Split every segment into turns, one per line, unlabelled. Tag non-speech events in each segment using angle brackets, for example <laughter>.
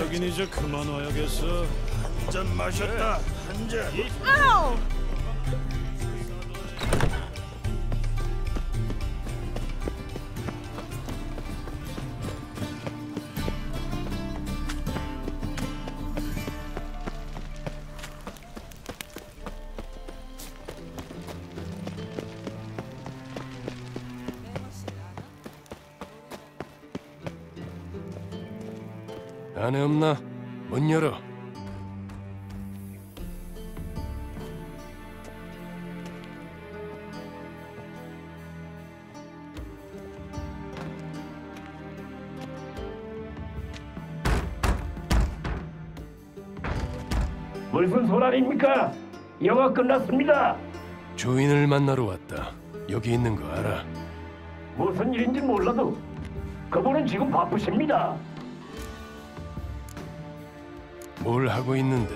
여긴 이제 그만 와야겠어.
한 잔 마셨다. 한 잔.
아우!
안에 없나? 문 열어.
무슨 소란입니까? 영화 끝났습니다.
주인을 만나러 왔다. 여기 있는 거 알아?
무슨 일인지 몰라도 그분은 지금 바쁘십니다.
뭘 하고 있는데?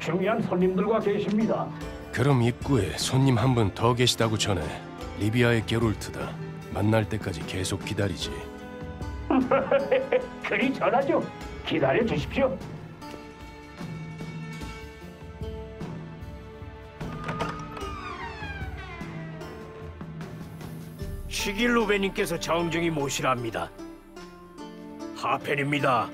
중요한 손님들과 계십니다.
그럼 입구에 손님 한 분 더 계시다고 전해. 리비아의 게롤트다. 만날 때까지 계속 기다리지. <laughs>
그리 전하죠. 기다려 주십시오.
시길 루베님께서 정중히 모시랍니다. 하펜입니다.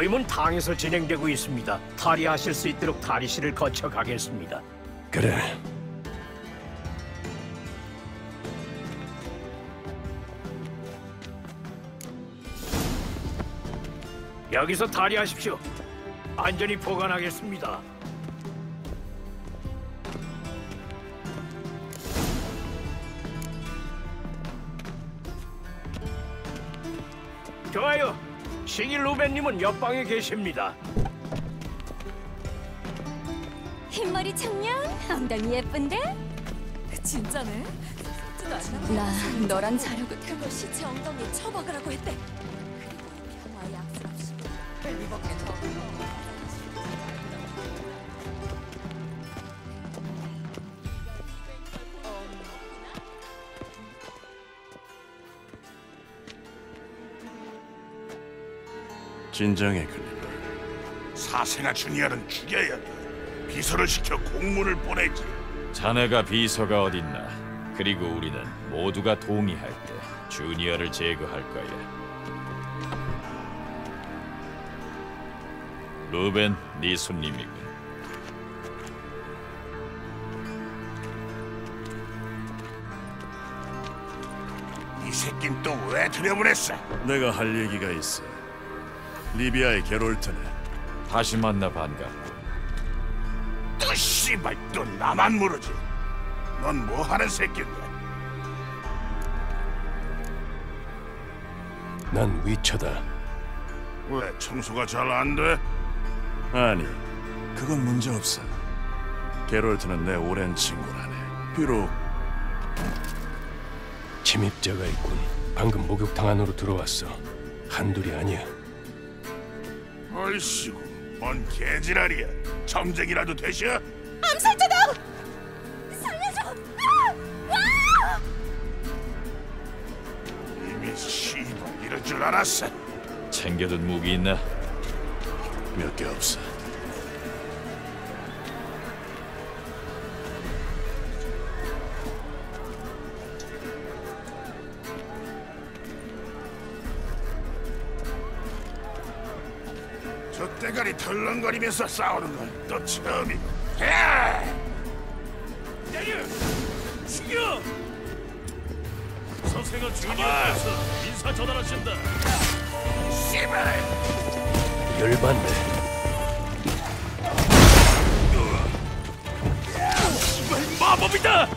모임은 당에서 진행되고 있습니다. 탈의하실 수 있도록 탈의실을 거쳐 가겠습니다.
그래.
여기서 탈의하십시오. 안전히 보관하겠습니다. 시길 루벤님은 옆방에 계십니다.
흰머리 청년? 엉덩이 예쁜데?
진짜네?
나 너랑 자려고
그걸 시체 엉덩이에 처박으라고 했대. 그리고 평화의 약속합시
진정해 클리버.
사생아 주니어는 죽여야 돼. 비서를 시켜 공문을 보내지.
자네가 비서가 어딨나? 그리고 우리는 모두가 동의할 때 주니어를 제거할 거야. 루벤, 네 손님이군.
이 새낀 또 왜 들여보냈어?
내가 할 얘기가 있어. 리비아의 게롤트네.
다시 만나 반갑고.
또 씨발 또 나만 모르지. 넌 뭐 하는 새끼인데?
난 위쳐다.
왜 청소가 잘 안 돼?
아니, 그건 문제 없어. 게롤트는 내 오랜 친구라네. 비록
침입자가 있군. 방금 목욕탕 안으로 들어왔어. 한둘이 아니야.
얼씨구, 뭔 개지랄이야. 점쟁이라도 되셔?
암살자다! 살려줘! 아! 아!
이미 씨발 이럴 줄 알았어.
챙겨둔 무기 있나?
몇 개 없어.
덜렁거리면서 싸우는 건 또 처음이고. 야! 때려! 죽여! 선생은 주니어에서 인사 전환하신다. 씨발!
열받네.
마법이다!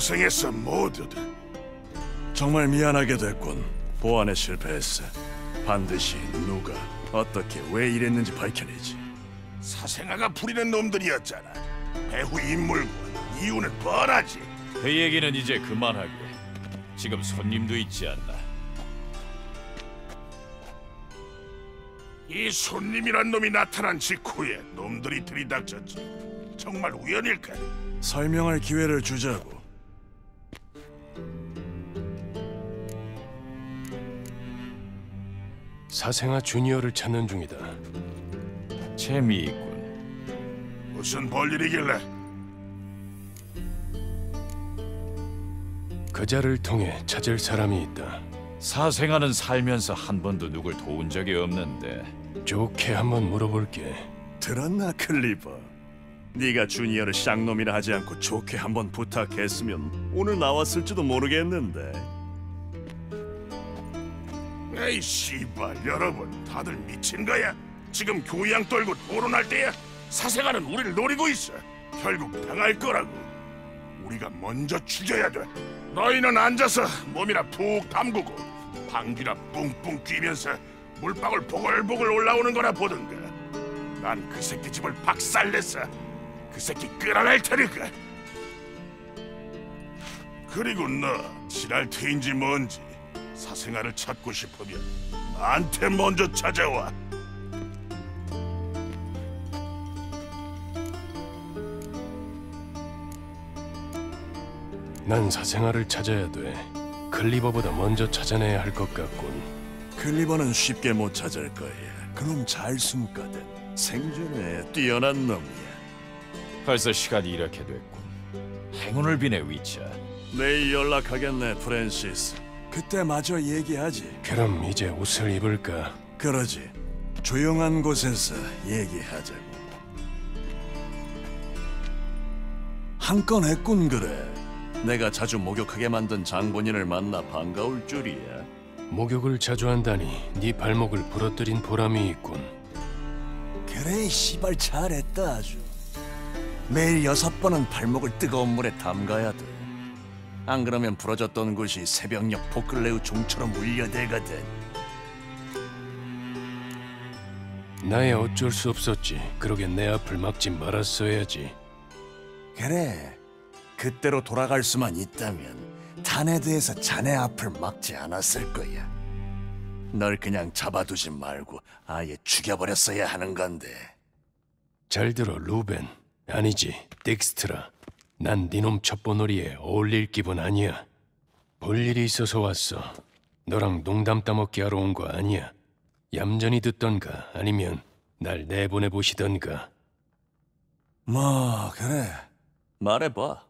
고생했어 모두들
정말 미안하게 됐군. 보안에 실패했어. 반드시 누가 어떻게 왜 이랬는지 밝혀내지.
사생아가 부리는 놈들이었잖아 배후 인물과 이유는 뻔하지
그 얘기는 이제 그만하게. 지금 손님도 있지 않나.
이 손님이란 놈이 나타난 직후에 놈들이 들이닥쳤지 정말 우연일까?
설명할 기회를 주자고.
사생아 주니어를 찾는 중이다.
재미있군.
무슨 볼일이길래
그자를 통해 찾을 사람이 있다.
사생아는 살면서 한 번도 누굴 도운 적이 없는데
좋게 한번 물어볼게.
들었나 클리버? 네가 주니어를 쌍놈이라 하지 않고 좋게 한번 부탁했으면 오늘 나왔을지도 모르겠는데.
에이 씨발 여러분 다들 미친 거야? 지금 교양 떨고 토론할 때야? 사생아는 우리를 노리고 있어. 결국 당할 거라고. 우리가 먼저 죽여야 돼. 너희는 앉아서 몸이나 푹 담그고 방귀나 뿡뿡 끼면서 물방울 보글보글 올라오는 거나 보든가. 난 그 새끼 집을 박살냈어. 그 새끼 끌어낼 테니까. 그리고 너 지랄 트인지 뭔지 사생아를 찾고 싶으면 나한테 먼저 찾아와.
난 사생아를 찾아야 돼. 클리버보다 먼저 찾아내야 할 것 같군.
클리버는 쉽게 못 찾을 거야. 그놈 잘 숨거든. 생존에 뛰어난 놈이야.
벌써 시간이 이렇게 됐군. 행운을 비네 위차.
내일 연락하겠네, 프랜시스. 그때 마저 얘기하지.
그럼 이제 옷을 입을까?
그러지. 조용한 곳에서 얘기하자고. 한 건 했군 그래. 내가 자주 목욕하게 만든 장본인을 만나 반가울 줄이야.
목욕을 자주 한다니 네 발목을 부러뜨린 보람이 있군.
그래, 씨발 잘했다 아주. 매일 여섯 번은 발목을 뜨거운 물에 담가야 돼. 안 그러면 부러졌던 곳이 새벽녘 포클레우 종처럼 울려대거든.
나야 어쩔 수 없었지. 그러게 내 앞을 막지 말았어야지.
그래, 그때로 돌아갈 수만 있다면 대해서 자네 앞을 막지 않았을 거야. 널 그냥 잡아두지 말고 아예 죽여버렸어야 하는 건데.
잘 들어, 루벤. 아니지, 딕스트라. 난 니놈 첩보놀이에 어울릴 기분 아니야. 볼 일이 있어서 왔어. 너랑 농담 따먹기 하러 온 거 아니야. 얌전히 듣던가 아니면 날 내보내 보시던가.
뭐 그래, 말해봐.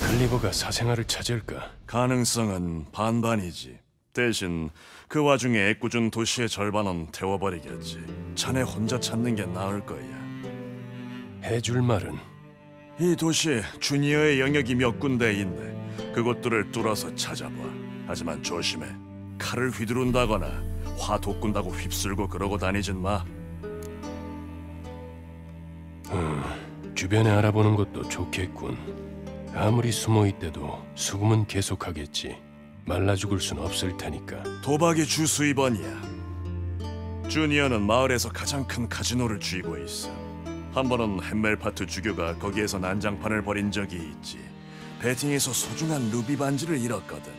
클리버가 사생아를 찾을까?
가능성은 반반이지. 대신 그 와중에 애꿎은 도시의 절반은 태워버리겠지. 자네 혼자 찾는 게 나을 거야.
해줄 말은
이 도시에 주니어의 영역이 몇 군데 있네. 그곳들을 뚫어서 찾아봐. 하지만 조심해. 칼을 휘두른다거나 화 돋군다고 휩쓸고 그러고 다니진 마.
주변에 알아보는 것도 좋겠군. 아무리 숨어 있대도 수금은 계속하겠지. 말라 죽을 순 없을 테니까.
도박이 주 수입원이야. 주니어는 마을에서 가장 큰 카지노를 쥐고 있어. 한 번은 햄멜파트 주교가 거기에서 난장판을 벌인 적이 있지. 베팅에서 소중한 루비 반지를 잃었거든.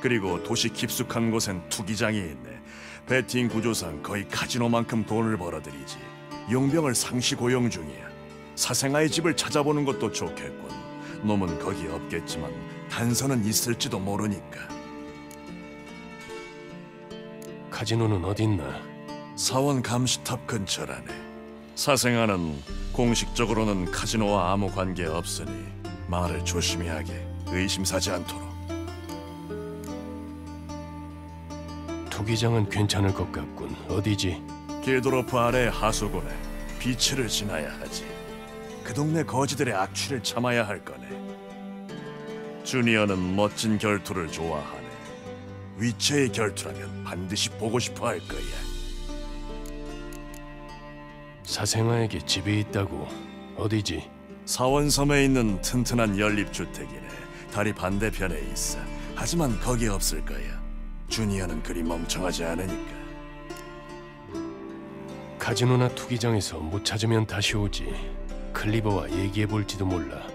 그리고 도시 깊숙한 곳엔 투기장이 있네. 베팅 구조상 거의 카지노만큼 돈을 벌어들이지. 용병을 상시 고용 중이야. 사생아의 집을 찾아보는 것도 좋겠군. 놈은 거기 없겠지만 단서는 있을지도 모르니까.
카지노는 어딨나?
사원 감시탑 근처라네. 사생아는 공식적으로는 카지노와 아무 관계 없으니 말을 조심히 하게 의심사지 않도록.
투기장은 괜찮을 것 같군. 어디지?
길도로프 아래 하수구네 비치를 지나야 하지. 그 동네 거지들의 악취를 참아야 할 거네. 주니어는 멋진 결투를 좋아하네. 위체의 결투라면 반드시 보고 싶어 할 거야.
사생아에게 집이 있다고. 어디지?
사원섬에 있는 튼튼한 연립주택이네. 다리 반대편에 있어. 하지만 거기 없을 거야. 주니어는 그리 멍청하지 않으니까.
카지노나 투기장에서 못 찾으면 다시 오지. 클리버와 얘기해 볼지도 몰라.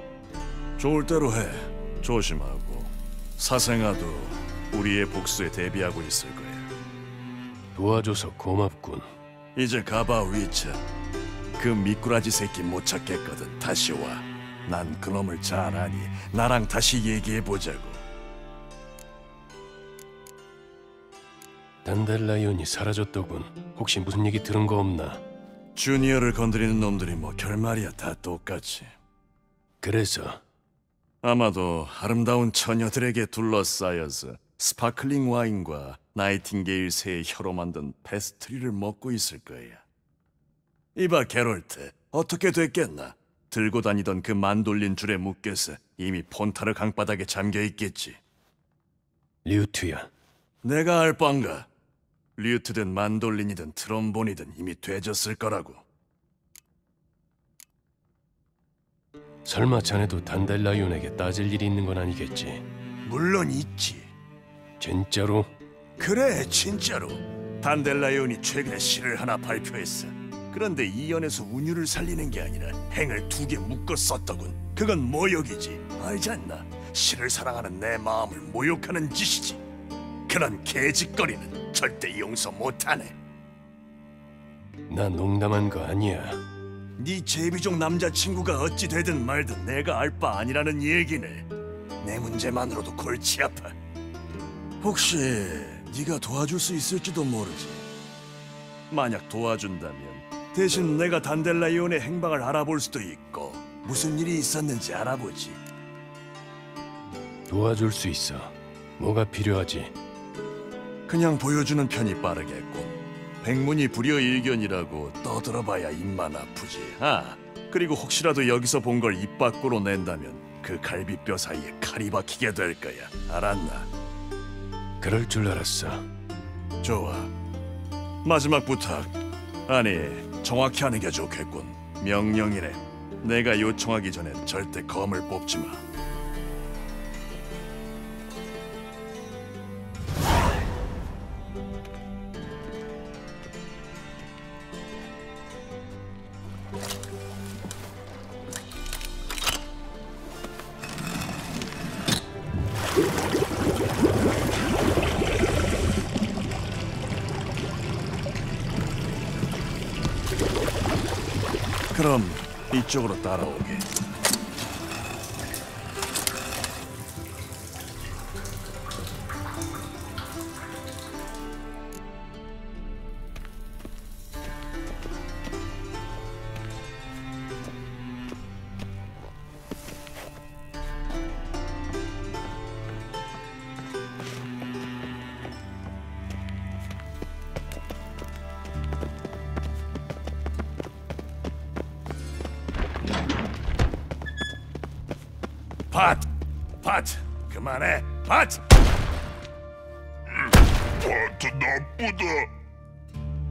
좋을 대로 해. 조심하고. 사생아도 우리의 복수에 대비하고 있을 거야.
도와줘서 고맙군.
이제 가봐 위쳐. 그 미꾸라지 새끼 못 찾겠거든. 다시 와. 난 그놈을 잘 아니. 나랑 다시 얘기해 보자고.
단델라이온이 사라졌더군. 혹시 무슨 얘기 들은 거 없나?
주니어를 건드리는 놈들이 뭐 결말이야 다 똑같이.
그래서
아마도 아름다운 처녀들에게 둘러싸여서 스파클링 와인과 나이팅게일 새의 혀로 만든 페스트리를 먹고 있을 거야. 이봐 게롤트, 어떻게 됐겠나? 들고 다니던 그 만돌린 줄에 묶여서 이미 폰타르 강바닥에 잠겨 있겠지.
리우트야.
내가 알 뻔가. 류트든 만돌린이든 트롬본이든 이미 되졌을 거라고.
설마 자네도 단달라이온에게 따질 일이 있는 건 아니겠지?
물론 있지.
진짜로?
그래, 진짜로. 단델라이온이 최근에 시를 하나 발표했어. 그런데 이 연에서 운율을 살리는 게 아니라 행을 두 개 묶어 썼더군. 그건 모욕이지. 알지 않나? 시를 사랑하는 내 마음을 모욕하는 짓이지. 그런 개짓거리는 절대 용서 못하네.
나 농담한 거 아니야.
네 제비족 남자친구가 어찌 되든 말든 내가 알 바 아니라는 얘기네. 내 문제만으로도 골치 아파.
혹시 네가 도와줄 수 있을지도 모르지. 만약 도와준다면
대신 내가 단델라이온의 행방을 알아볼 수도 있고 무슨 일이 있었는지 알아보지.
도와줄 수 있어. 뭐가 필요하지?
그냥 보여주는 편이 빠르겠군. 백문이 불여일견이라고 떠들어봐야 입만 아프지. 아, 그리고 혹시라도 여기서 본 걸 입 밖으로 낸다면 그 갈비뼈 사이에 칼이 박히게 될 거야. 알았나?
그럴 줄 알았어.
좋아. 마지막 부탁. 아니, 정확히 하는 게 좋겠군. 명령이네. 내가 요청하기 전에 절대 검을 뽑지 마. 이쪽으로 따라오게. 밭! 밭! 그만해! 밭!
바트 나쁘다.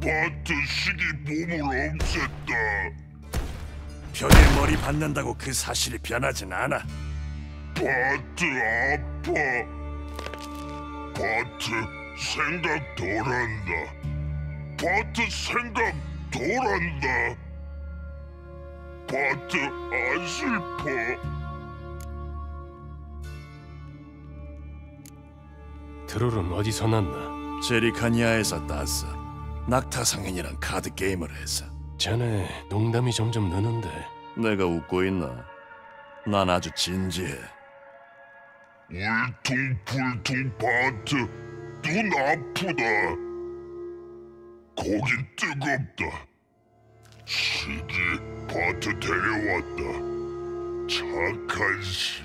바트 식이 몸을 없앴다.
별의 머리 받는다고 그 사실이 변하진 않아.
바트 아파. 바트 생각 덜한다. 바트 생각 덜한다. 바트 안 슬퍼.
트롤은 어디서 났나?
제리카니아에서 땄어. 낙타 상인이란 카드 게임을 해서.
자네 농담이 점점 느는데
내가 웃고 있나? 난 아주 진지해.
울퉁불퉁 바트 눈 아프다. 거긴 뜨겁다.
시기 바트 데려왔다. 착한 시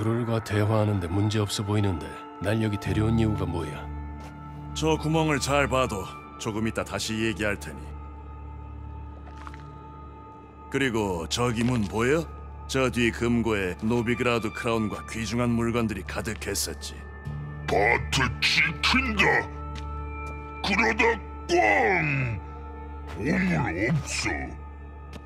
트롤과 대화하는데 문제 없어 보이는데 날 여기 데려온 이유가 뭐야?
저 구멍을 잘 봐도 조금 이따 다시 얘기할 테니. 그리고 저기 문 보여? 저 뒤 금고에 노비그라우드 크라운과 귀중한 물건들이 가득했었지.
바트 지킨다. 그러다 꽝. 보물 없어.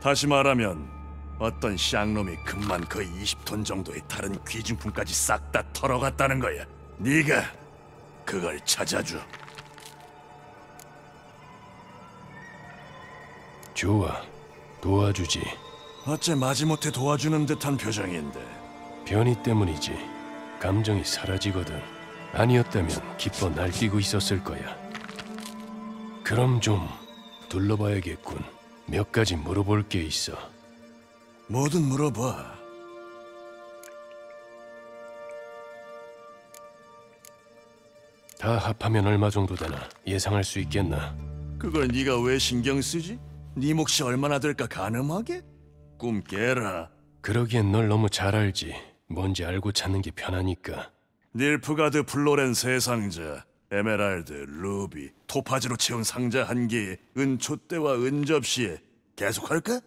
다시 말하면 어떤 쌍놈이 금만 거의 20톤 정도의 다른 귀중품까지 싹 다 털어갔다는 거야. 네가 그걸 찾아줘.
좋아, 도와주지.
어째 마지못해 도와주는 듯한 표정인데
변이 때문이지. 감정이 사라지거든. 아니었다면 기뻐 날뛰고 있었을 거야. 그럼 좀 둘러봐야겠군. 몇 가지 물어볼 게 있어.
뭐든 물어봐.
다 합하면 얼마 정도 되나 예상할 수 있겠나?
그걸 네가 왜 신경 쓰지? 네 몫이 얼마나 될까 가늠하게? 꿈 깨라.
그러기엔 널 너무 잘 알지. 뭔지 알고 찾는 게 편하니까.
닐프가드 플로렌 세 상자, 에메랄드, 루비, 토파즈로 채운 상자 한 개에 은촛대와 은접시에 계속할까?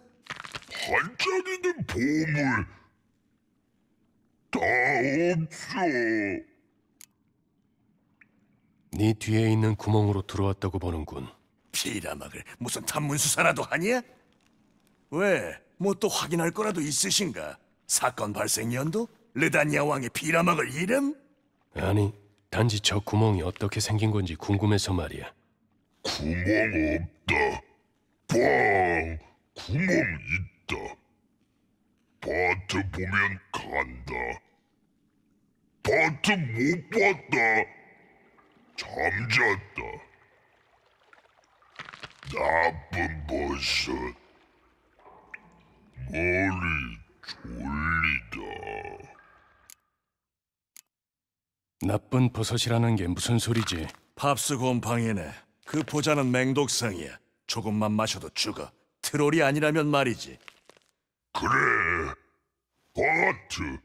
반짝이는 보물 다 없어.
네 뒤에 있는 구멍으로 들어왔다고 보는군.
피라막을 무슨 탐문 수사라도 하냐? 왜? 뭐 또 확인할 거라도 있으신가? 사건 발생 연도? 르다니아 왕의 피라막을 이름?
아니, 단지 저 구멍이 어떻게 생긴 건지 궁금해서 말이야.
구멍 없다. 빵! 구멍 있다. 바트 보면 간다. 바트 못 봤다. 잠잤다. 나쁜 버섯. 머리 졸리다.
나쁜 버섯이라는 게 무슨 소리지?
팝스 곰팡이네. 그 보자는 맹독성이야. 조금만 마셔도 죽어. 트롤이 아니라면 말이지.
그래. 바트.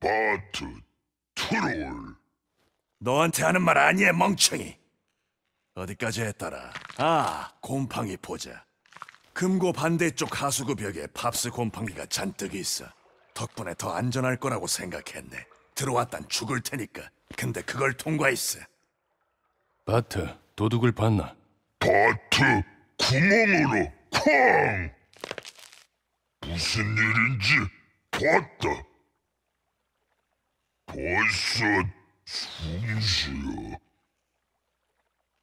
바트. 트롤.
너한테 하는 말 아니야, 멍청이. 어디까지 했더라? 아, 곰팡이 보자. 금고 반대쪽 하수구 벽에 팝스 곰팡이가 잔뜩 있어. 덕분에 더 안전할 거라고 생각했네. 들어왔단 죽을 테니까. 근데 그걸 통과했어.
바트, 도둑을 봤나?
바트 구멍으로 쾅! 무슨 일인지 봤다. 버섯 숨쉬어.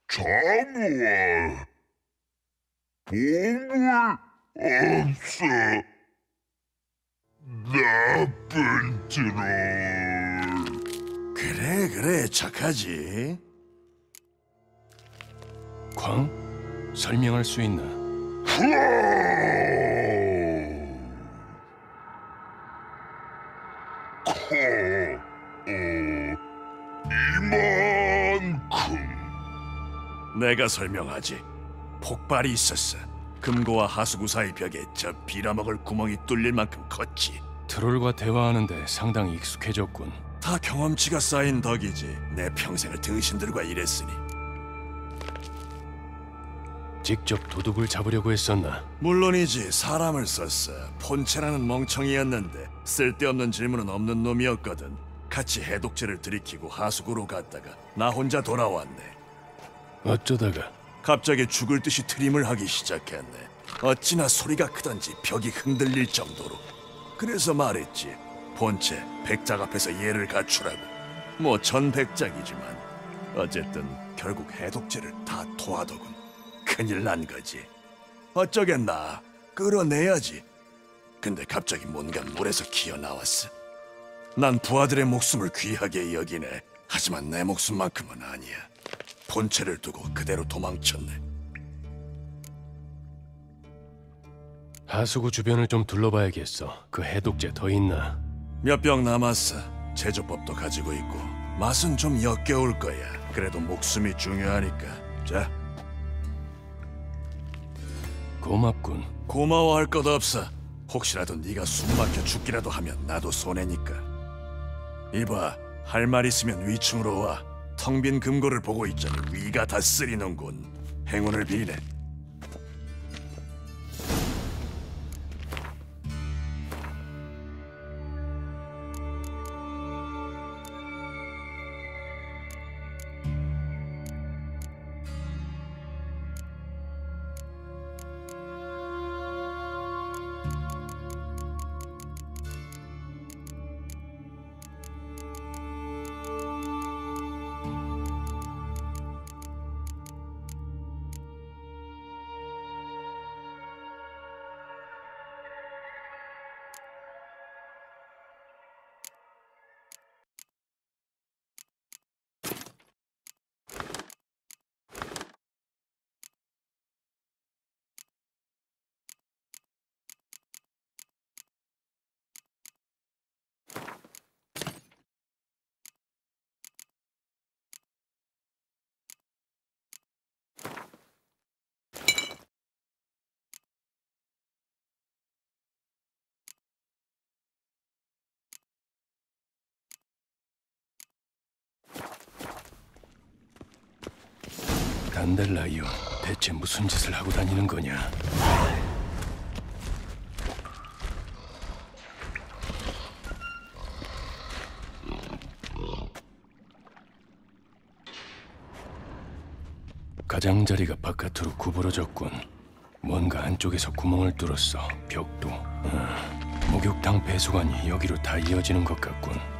잠와. 보물 없어. 나쁜 트롤.
그래, 그래, 착하지.
광? 설명할 수 있나?
커, 어, 이만큼.
내가 설명하지. 폭발이 있었어. 금고와 하수구 사이 벽에 저 빌어먹을 구멍이 뚫릴 만큼 컸지.
트롤과 대화하는데 상당히 익숙해졌군.
다 경험치가 쌓인 덕이지. 내 평생을 등신들과 일했으니.
직접 도둑을 잡으려고 했었나?
물론이지 사람을 썼어. 폰체라는 멍청이였는데 쓸데없는 질문은 없는 놈이었거든. 같이 해독제를 들이키고 하수구로 갔다가 나 혼자 돌아왔네.
어쩌다가
갑자기 죽을 듯이 트림을 하기 시작했네. 어찌나 소리가 크던지 벽이 흔들릴 정도로. 그래서 말했지. 본체 백작 앞에서 예를 갖추라고. 뭐 전백작이지만 어쨌든 결국 해독제를 다 토하더군. 큰일 난 거지. 어쩌겠나. 끌어내야지. 근데 갑자기 뭔가 물에서 기어 나왔어. 난 부하들의 목숨을 귀하게 여기네. 하지만 내 목숨만큼은 아니야. 본체를 두고 그대로 도망쳤네.
하수구 주변을 좀 둘러봐야겠어. 그 해독제 더 있나?
몇 병 남았어. 제조법도 가지고 있고 맛은 좀 역겨울 거야. 그래도 목숨이 중요하니까 자,
고맙군.
고마워할 것 없어. 혹시라도 네가 숨막혀 죽기라도 하면 나도 손해니까. 이봐, 할 말 있으면 위층으로 와. 텅 빈 금고를 보고 있자니 위가 다 쓰리는군. 행운을 비네.
단델라이오, 대체 무슨 짓을 하고 다니는 거냐? 가장자리가 바깥으로 구부러졌군. 뭔가 안쪽에서 구멍을 뚫었어. 벽도. 아, 목욕탕 배수관이 여기로 다 이어지는 것 같군.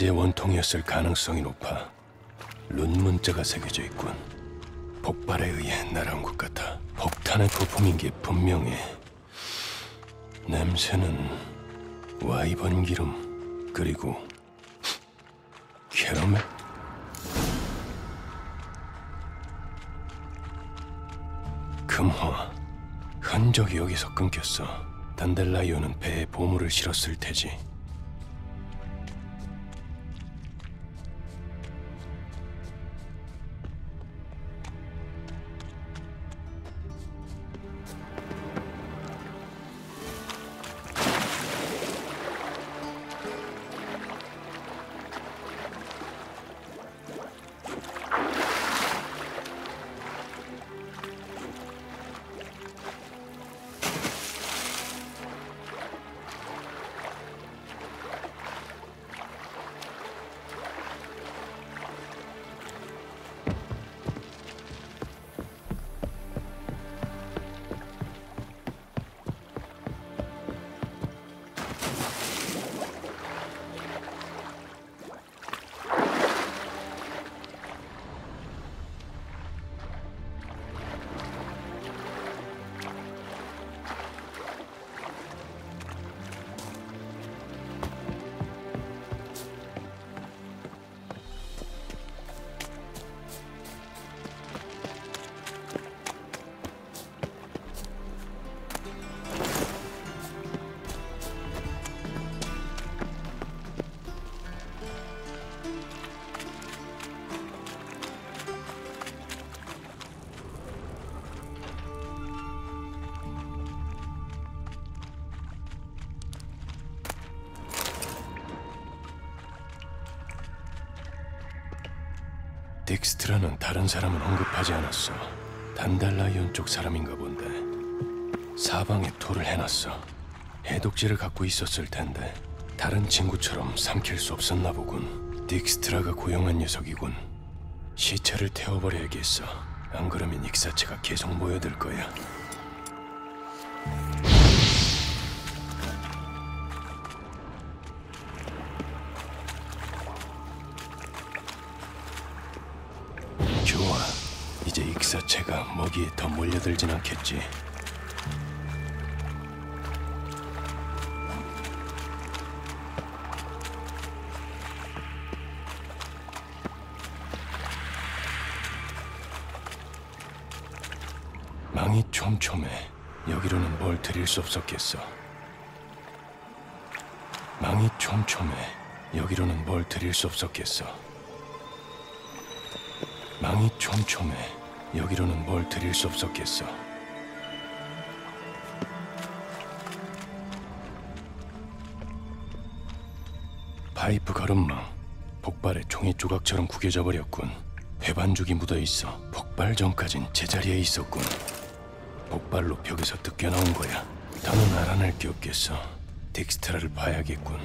은재 원통이었을 가능성이 높아. 룬 문자가 새겨져 있군. 폭발에 의해 날아온 것 같아. 폭탄의 부품인 게 분명해. 냄새는 와이번 기름 그리고 캐러멜. 금화. 흔적이 여기서 끊겼어. 단델라이오는 배에 보물을 실었을 테지. 딕스트라는 다른 사람은 언급하지 않았어. 단달라이온 쪽 사람인가 본데. 사방에 돌을 해놨어. 해독제를 갖고 있었을 텐데 다른 친구처럼 삼킬 수 없었나 보군. 딕스트라가 고용한 녀석이군. 시체를 태워버려야겠어. 안 그러면 익사체가 계속 모여들 거야. 먹이에 더 몰려들진 않겠지. 망이 촘촘해. 여기로는 뭘 드릴 수 없었겠어. 망이 촘촘해. 여기로는 뭘 드릴 수 없었겠어. 망이 촘촘해. 여기로는 뭘 드릴 수 없었겠어. 파이프 가름망. 폭발에 종이 조각처럼 구겨져 버렸군. 배반죽이 묻어 있어. 폭발 전까진 제자리에 있었군. 폭발로 벽에서 뜯겨 나온 거야. 더는 알아낼 게 없겠어. 딕스트라를 봐야겠군.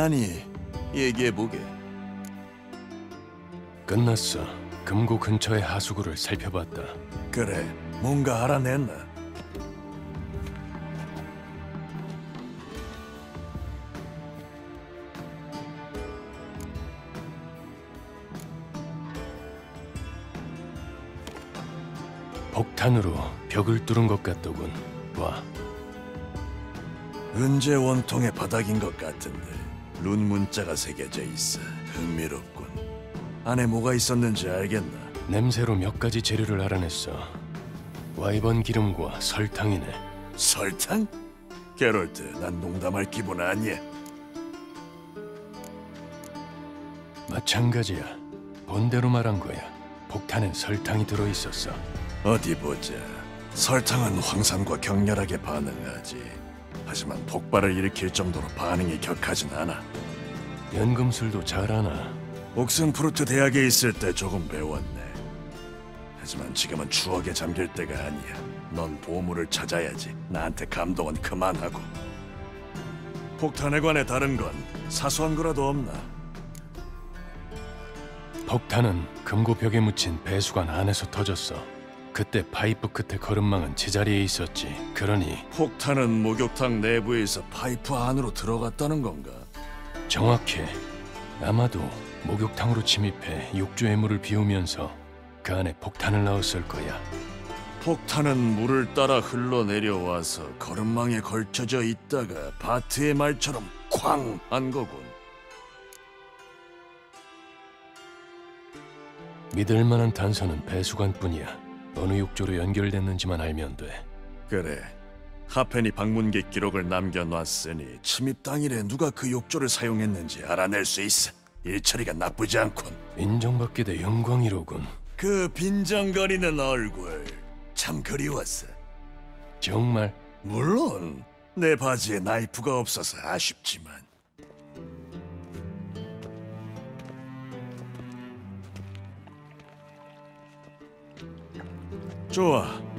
아니, 얘기해 보게.
끝났어. 금고 근처의 하수구를 살펴봤다.
그래, 뭔가 알아냈나?
폭탄으로 벽을 뚫은 것 같더군. 와,
은재 원통의 바닥인 것 같은데 룬 문자가 새겨져 있어. 흥미롭군. 안에 뭐가 있었는지 알겠나?
냄새로 몇 가지 재료를 알아냈어. 와이번 기름과 설탕이네.
설탕? 게롤트, 난 농담할 기분 아니야.
마찬가지야. 본대로 말한 거야. 폭탄엔 설탕이 들어 있었어.
어디 보자. 설탕은 황산과 격렬하게 반응하지. 하지만 폭발을 일으킬 정도로 반응이 격하진 않아.
연금술도 잘 아나.
옥슨푸르트 대학에 있을 때 조금 배웠네. 하지만 지금은 추억에 잠길 때가 아니야. 넌 보물을 찾아야지. 나한테 감동은 그만하고. 폭탄에 관해 다른 건 사소한 거라도 없나?
폭탄은 금고벽에 묻힌 배수관 안에서 터졌어. 그때 파이프 끝에 거름망은 제자리에 있었지. 그러니
폭탄은 목욕탕 내부에서 파이프 안으로 들어갔다는 건가?
정확해. 아마도 목욕탕으로 침입해 욕조의 물을 비우면서 그 안에 폭탄을 넣었을 거야.
폭탄은 물을 따라 흘러내려와서 거름망에 걸쳐져 있다가 바트의 말처럼 쾅! 한 거군.
믿을 만한 단서는 배수관뿐이야. 어느 욕조로 연결됐는지만 알면 돼.
그래. 하펜이 방문객 기록을 남겨놨으니 침입 당일에 누가 그 욕조를 사용했는지 알아낼 수 있어. 일처리가 나쁘지 않군.
인정받게 돼 영광이로군.
그 빈정거리는 얼굴 참 그리웠어.
정말
물론 내 바지에 나이프가 없어서 아쉽지만 좋아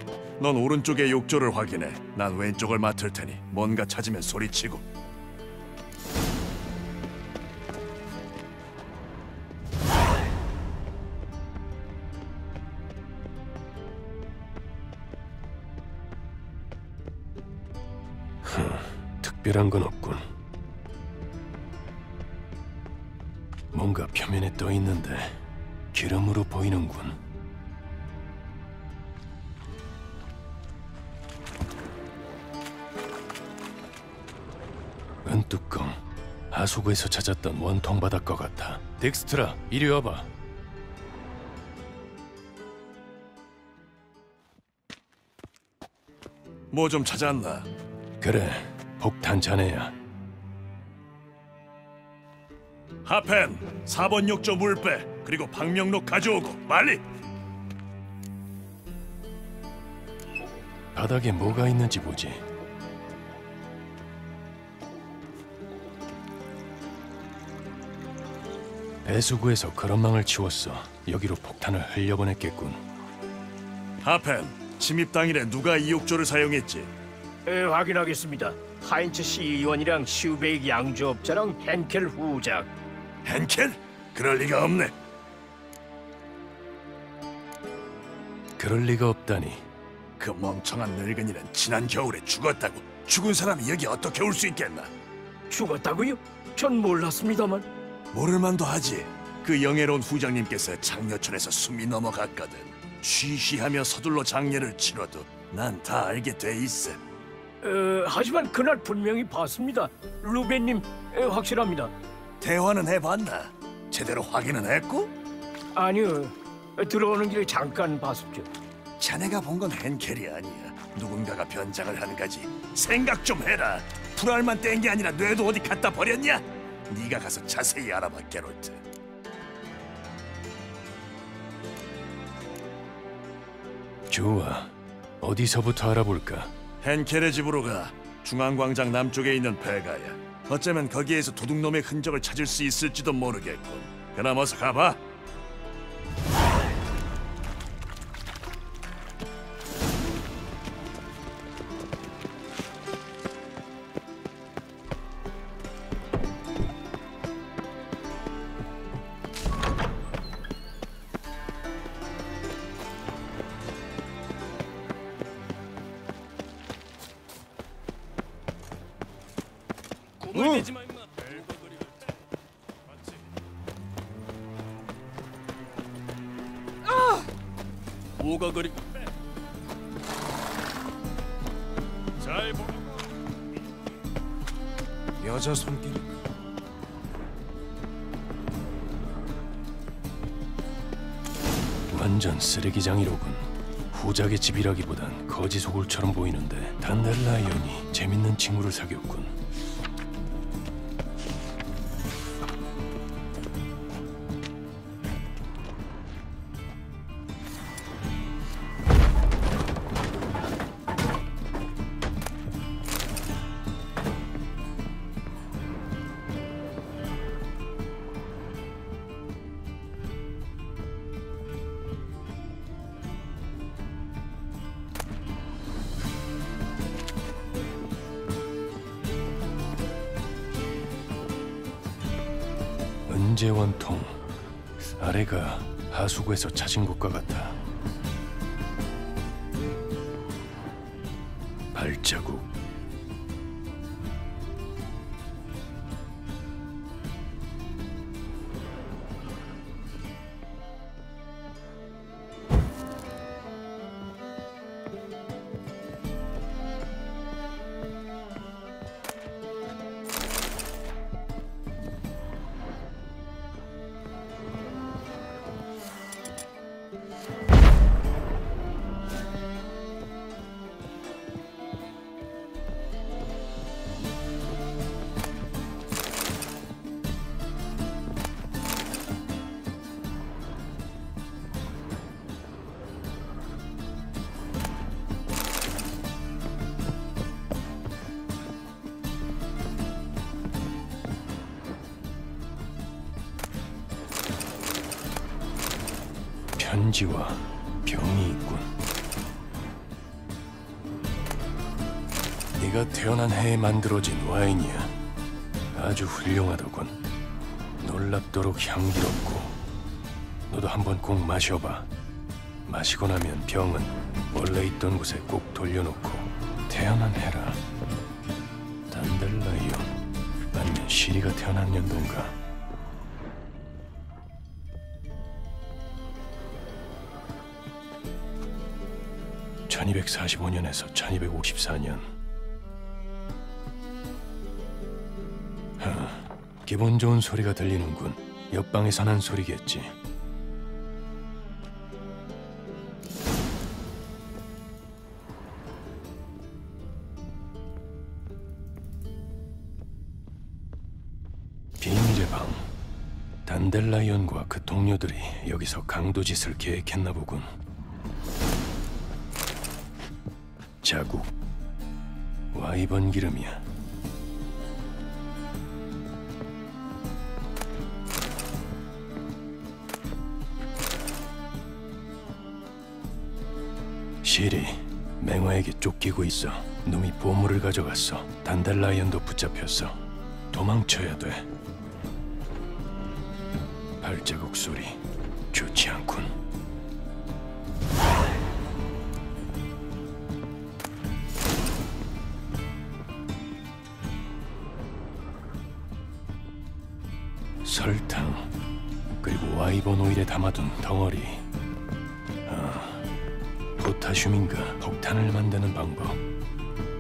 넌 오른쪽의 욕조를 확인해 난 왼쪽을 맡을 테니 뭔가 찾으면 소리치고
특별한 건 없군. 뭔가 표면에 떠 있는데 기름으로 보이는군. 은 뚜껑 하수구에서 찾았던 원통 바닥과 같아. 덱스트라, 이리 와봐.
뭐 좀 찾았나?
그래, 폭탄 잔해야.
하펜 4번 욕조 물 빼 그리고 방명록 가져오고 빨리
바닥에 뭐가 있는지 보지. 배수구에서 그런 망을 치웠어. 여기로 폭탄을 흘려보냈겠군.
하펜 침입 당일에 누가 이 욕조를 사용했지?
에, 확인하겠습니다. 하인츠 시의원이랑 슈베이크 양조업자랑 헨켈 후장.
헨켈? 그럴 리가 없네.
그럴 리가 없다니.
그 멍청한 늙은이는 지난 겨울에 죽었다고. 죽은 사람이 여기 어떻게 올 수 있겠나?
죽었다고요? 전 몰랐습니다만.
모를만도 하지. 그 영예로운 후장님께서 장려촌에서 숨이 넘어갔거든. 쉬쉬하며 서둘러 장례를 치러도 난 다 알게 돼 있어.
어, 하지만 그날 분명히 봤습니다. 루벤님 에, 확실합니다.
대화는 해봤나? 제대로 확인은 했고?
아니요. 들어오는 길에 잠깐 봤었죠.
자네가 본 건 헨켈이 아니야. 누군가가 변장을 하는 거지. 생각 좀 해라. 불알만 뗀 게 아니라 뇌도 어디 갖다 버렸냐? 네가 가서 자세히 알아봐, 게롤트.
좋아. 어디서부터 알아볼까?
헨켈의 집으로 가. 중앙광장 남쪽에 있는 배가야. 어쩌면 거기에서 도둑놈의 흔적을 찾을 수 있을지도 모르겠군. 그럼 어서 가봐.
후작의 집이라기보단 거지 소굴처럼 보이는데 단델라이온이 재밌는 친구를 사귀었군. 은재 원통 아래가 하수구에서 찾은 것과 같아. 발자국 만들어진 와인이야. 아주 훌륭하더군. 놀랍도록 향기롭고 너도 한번 꼭 마셔봐. 마시고 나면 병은 원래 있던 곳에 꼭 돌려놓고 태어난 해라. 단델라이온 아니면 시리가 태어난 연도인가? (1245년에서 1254년) 기분 좋은 소리가 들리는군. 옆방에서 난 소리겠지. 비밀의 방. 단델라이언과 그 동료들이 여기서 강도짓을 계획했나 보군. 자국. 와이번 기름이야 시리 맹화에게 쫓기고 있어 놈이 보물을 가져갔어. 단달라이언도 붙잡혔어. 도망쳐야 돼. 발자국 소리 좋지 않군. 설탕 그리고 와이번 오일에 담아둔 덩어리. 아, 포타슘인가? 폭탄을 만드는 방법.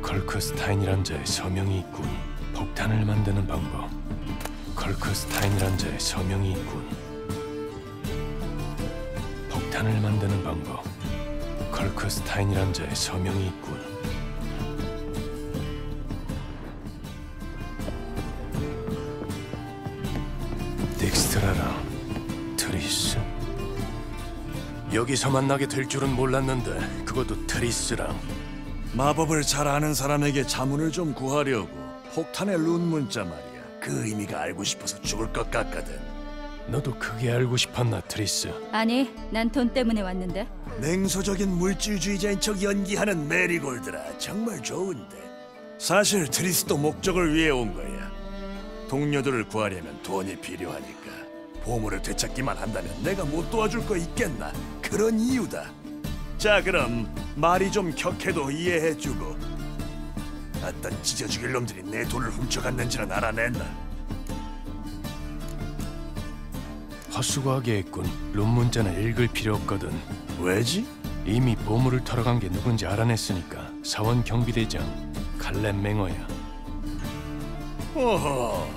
컬크스타인이란 자의 서명이 있군. 폭탄을 만드는 방법. 컬크스타인이란 자의 서명이 있군. 폭탄을 만드는 방법. 컬크스타인이란 자의 서명이 있군 여기서 만나게 될 줄은 몰랐는데 그것도 트리스랑
마법을 잘 아는 사람에게 자문을 좀 구하려고 폭탄의 룬 문자 말이야. 그 의미가 알고 싶어서 죽을 것 같거든.
너도 그게 알고 싶었나 트리스
아니, 난 돈 때문에 왔는데.
냉소적인 물질주의자인 척 연기하는 메리골드라 정말 좋은데. 사실 트리스도 목적을 위해 온 거야. 동료들을 구하려면 돈이 필요하니까. 보물을 되찾기만 한다면 내가 못 도와줄 거 있겠나? 그런 이유다. 자 그럼 말이 좀 격해도 이해해주고 어떤 찢어 죽일 놈들이 내 돈을 훔쳐갔는지는 알아냈나?
헛수고하게 했군 룸 문자는 읽을 필요 없거든
왜지?
이미 보물을 털어간 게 누군지 알아냈으니까 사원 경비대장 칼렘 맹어야
오호,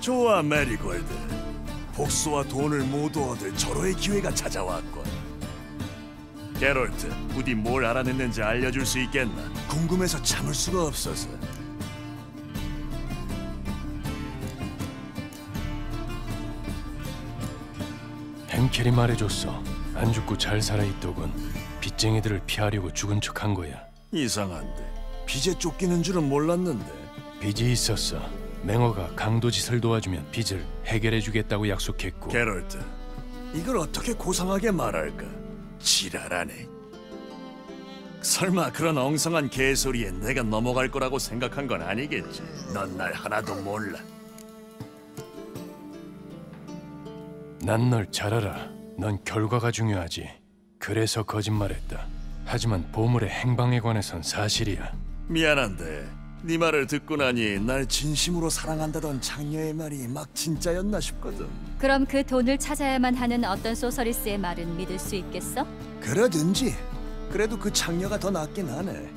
좋아 메리골드. 복수와 돈을 모두 얻을 절호의 기회가 찾아왔군. 게롤트, 부디 뭘 알아냈는지 알려줄 수 있겠나? 궁금해서 참을 수가 없어서.
헨켈이 말해줬어. 안 죽고 잘 살아있더군. 빚쟁이들을 피하려고 죽은 척한 거야.
이상한데 빚에 쫓기는 줄은 몰랐는데
빚이 있었어. 맹어가 강도 짓을 도와주면 빚을 해결해주겠다고 약속했고
게롤트 이걸 어떻게 고상하게 말할까 지랄하네 설마 그런 엉성한 개소리에 내가 넘어갈 거라고 생각한 건 아니겠지 넌 날 하나도 몰라
난 널 잘 알아. 넌 결과가 중요하지. 그래서 거짓말했다. 하지만 보물의 행방에 관해선 사실이야.
미안한데 네 말을 듣고 나니 날 진심으로 사랑한다던 장녀의 말이 막 진짜였나 싶거든.
그럼 그 돈을 찾아야만 하는 어떤 소서리스의 말은 믿을 수 있겠어?
그러든지. 그래도 그 장녀가 더 낫긴 하네.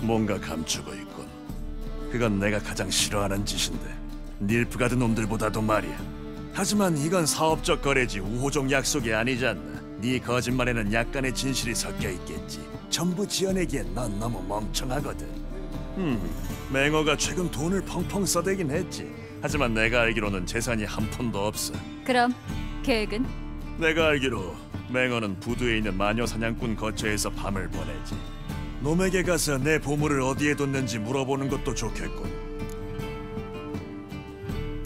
뭔가 감추고 있군. 그건 내가 가장 싫어하는 짓인데. 닐프가드 놈들보다도 말이야. 하지만 이건 사업적 거래지 우호적 약속이 않나. 네 거짓말에는 약간의 진실이 섞여 있겠지 전부 지어내기엔 넌 너무 멍청하거든 음, 맹어가 최근 돈을 펑펑 써대긴 했지 하지만 내가 알기로는 재산이 한 푼도 없어
그럼 계획은?
내가 알기로 맹어는 부두에 있는 마녀 사냥꾼 거처에서 밤을 보내지. 놈에게 가서 내 보물을 어디에 뒀는지 물어보는 것도 좋겠군.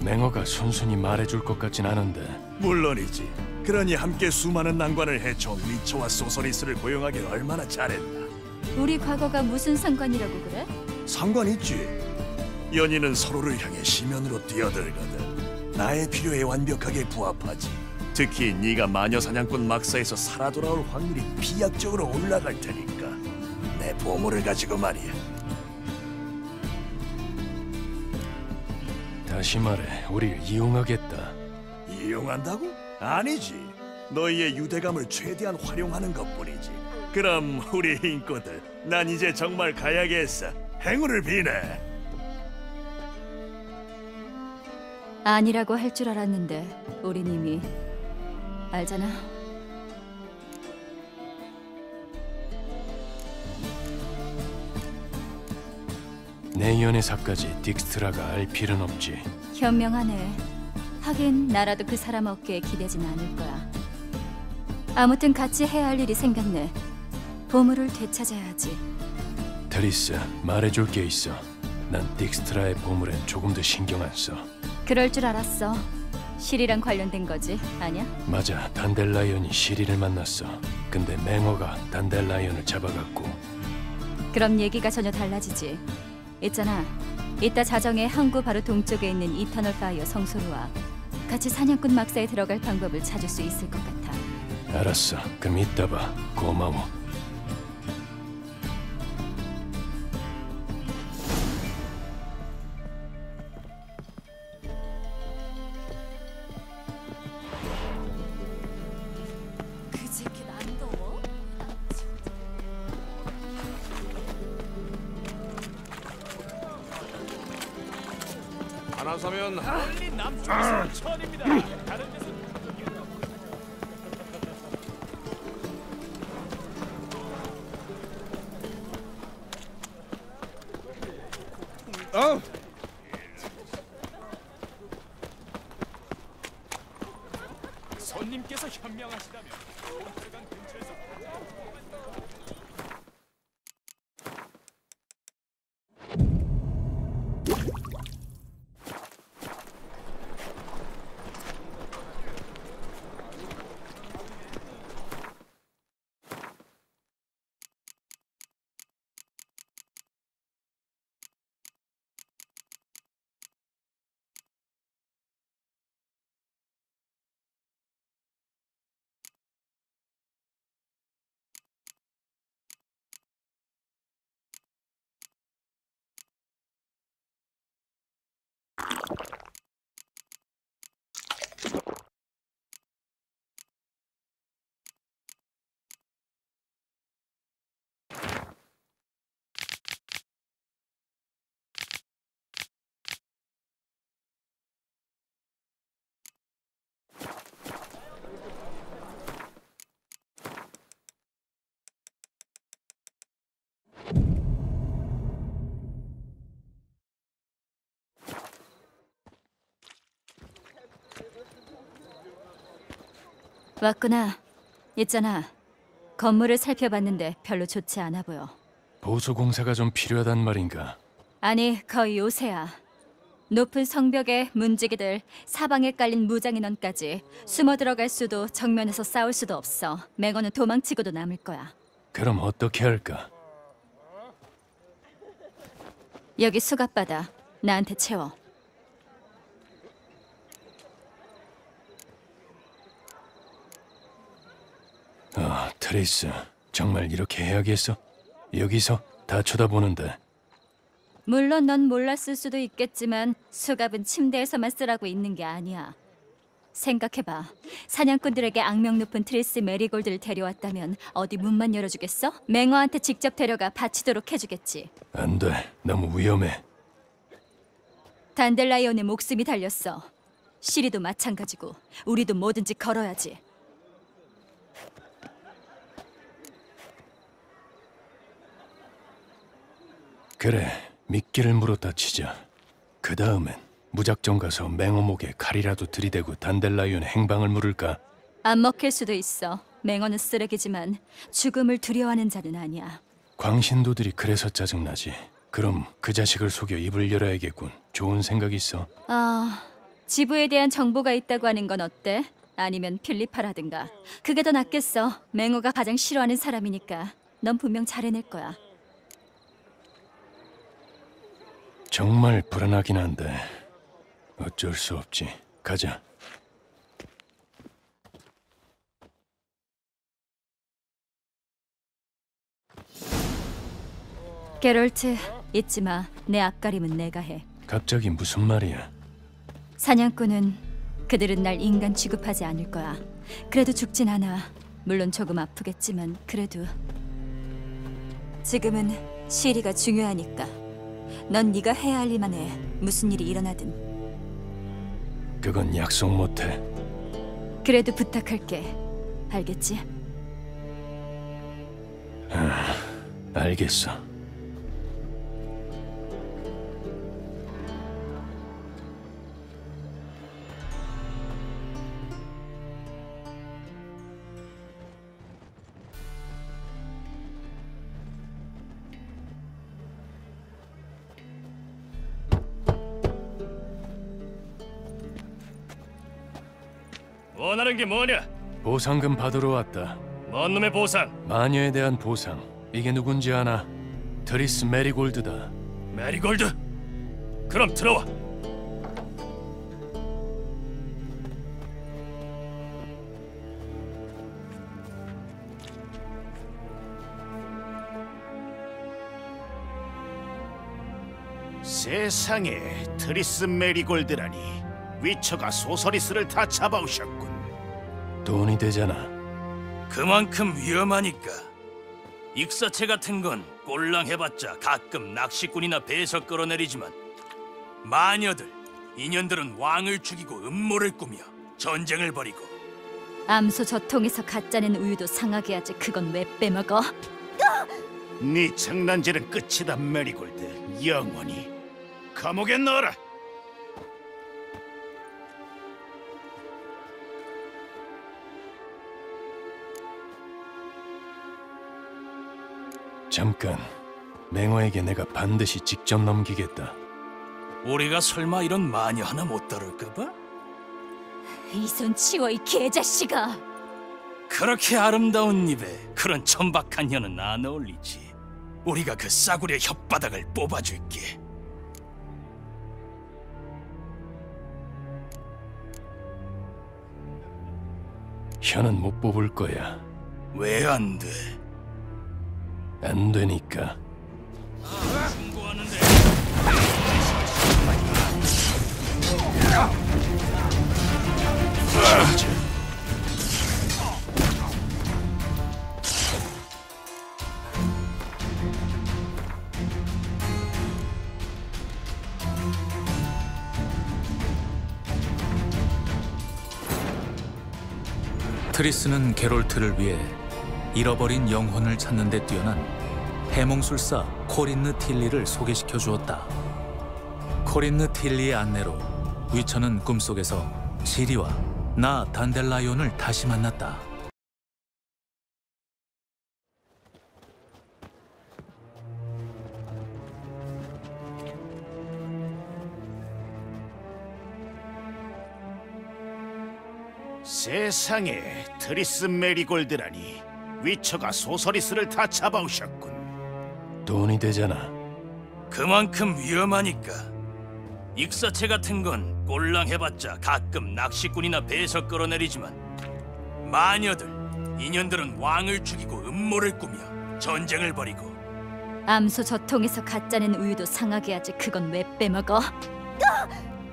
맹어가 순순히 말해줄 것 같진 않은데
물론이지. 그러니 함께 수많은 난관을 헤쳐온 리처와 소서리스를 고용하길 얼마나 잘했나.
우리 과거가 무슨 상관이라고 그래?
상관 있지. 연인은 서로를 향해 심연으로 뛰어들거든. 나의 필요에 완벽하게 부합하지. 특히 네가 마녀 사냥꾼 막사에서 살아 돌아올 확률이 비약적으로 올라갈 테니까. 내 보물을 가지고 말이야.
다시 말해 우릴 이용하겠다.
이용한다고? 아니지. 너희의 유대감을 최대한 활용하는 것뿐이지. 그럼 우리 인꼬들, 난 이제 정말 가야겠어. 행운을 비네.
아니라고 할 줄 알았는데 우린 이미 알잖아.
내 연애사까지 딕스트라가 알 필요는 없지.
현명하네. 하긴 나라도 그 사람 어깨에 기대진 않을 거야. 아무튼 같이 해야 할 일이 생겼네. 보물을 되찾아야지.
트리스 말해줄 게 있어. 난 딕스트라의 보물엔 조금 더 신경 안 써.
그럴 줄 알았어. 시리랑 관련된 거지, 아냐?
맞아, 단델라이언이 시리를 만났어. 근데 멩게가 단델라이언을 잡아갔고
그럼 얘기가 전혀 달라지지. 있잖아. 이따 자정에 항구 바로 동쪽에 있는 Eternal Fire 성소로 와. 같이 사냥꾼 막사에 들어갈 방법을 찾을 수 있을 것 같아.
알았어. 그럼 이따 봐. 고마워.
왔구나. 있잖아. 건물을 살펴봤는데 별로 좋지 않아 보여.
보수 공사가 좀 필요하단 말인가?
아니, 거의 요새야. 높은 성벽에 문지기들, 사방에 깔린 무장인원까지 숨어 들어갈 수도 정면에서 싸울 수도 없어. 맹어는 도망치고도 남을 거야.
그럼 어떻게 할까?
여기 수갑받아. 나한테 채워.
아, 트리스. 정말 이렇게 해야겠어? 여기서 다 쳐다보는데
물론 넌 몰랐을 수도 있겠지만 수갑은 침대에서만 쓰라고 있는 게 아니야. 생각해봐. 사냥꾼들에게 악명 높은 트리스 메리골드를 데려왔다면 어디 문만 열어주겠어? 멩게한테 직접 데려가 바치도록 해주겠지.
안 돼. 너무 위험해.
단델라이온의 목숨이 달렸어. 시리도 마찬가지고 우리도 뭐든지 걸어야지.
그래, 미끼를 물었다 치자. 그 다음엔 무작정 가서 맹어목에 칼이라도 들이대고 단델라이온의 행방을 물을까?
안 먹힐 수도 있어. 맹어는 쓰레기지만 죽음을 두려워하는 자는 아니야.
광신도들이 그래서 짜증나지. 그럼 그 자식을 속여 입을 열어야겠군. 좋은 생각 있어.
아, 지부에 대한 정보가 있다고 하는 건 어때? 아니면 필리파라든가. 그게 더 낫겠어. 맹어가 가장 싫어하는 사람이니까. 넌 분명 잘 해낼 거야.
정말 불안하긴 한데 어쩔 수 없지. 가자.
게롤트, 잊지 마. 내 앞가림은 내가 해.
갑자기 무슨 말이야?
사냥꾼은 그들은 날 인간 취급하지 않을 거야. 그래도 죽진 않아. 물론 조금 아프겠지만 그래도 지금은 시리가 중요하니까. 넌 네가 해야 할 일만 해. 무슨 일이 일어나든.
그건 약속 못해.
그래도 부탁할게. 알겠지?
알겠어.
게 뭐냐?
보상금 받으러 왔다.
뭔 놈의 보상?
마녀에 대한 보상. 이게 누군지 아나? 트리스 메리골드다.
메리골드. 그럼 들어와.
세상에 트리스 메리골드라니 위처가 sorceress를 다 잡아오셨군.
돈이 되잖아.
그만큼 위험하니까. 익사체 같은 건 꼴랑 해봤자 가끔 낚시꾼이나 배에서 끌어내리지만 마녀들, 이년들은 왕을 죽이고 음모를 꾸며 전쟁을 벌이고
암소 젖통에서 갓 짜낸 우유도 상하게 하지. 그건 왜 빼먹어?
네 장난질은 끝이다 메리골드. 영원히 감옥에 넣어라.
잠깐. 맹어에게 내가 반드시 직접 넘기겠다.
우리가 설마 이런 마녀 하나 못 다룰까봐?
이 손 치워 이 개자식아.
그렇게 아름다운 입에 그런 천박한 혀는 안 어울리지. 우리가 그 싸구려 혓바닥을 뽑아줄게.
혀는 못 뽑을 거야.
왜 안 돼?
안 되니까.
트리스는 게롤트를 위해 잃어버린 영혼을 찾는 데 뛰어난 해몽술사 코린느 틸리를 소개시켜 주었다. 코린느 틸리의 안내로 위처는 꿈속에서 시리와 나 단델라이온을 다시 만났다.
세상에 트리스 메리골드라니 위처가 sorceress를 다 잡아오셨군.
돈이 되잖아.
그만큼 위험하니까. 익사체 같은 건 꼴랑 해봤자 가끔 낚시꾼이나 배에서 끌어내리지만 마녀들, 이년들은 왕을 죽이고 음모를 꾸며 전쟁을 벌이고
암소 젖통에서 갓 짜낸 우유도 상하게 하지 그건 왜 빼먹어?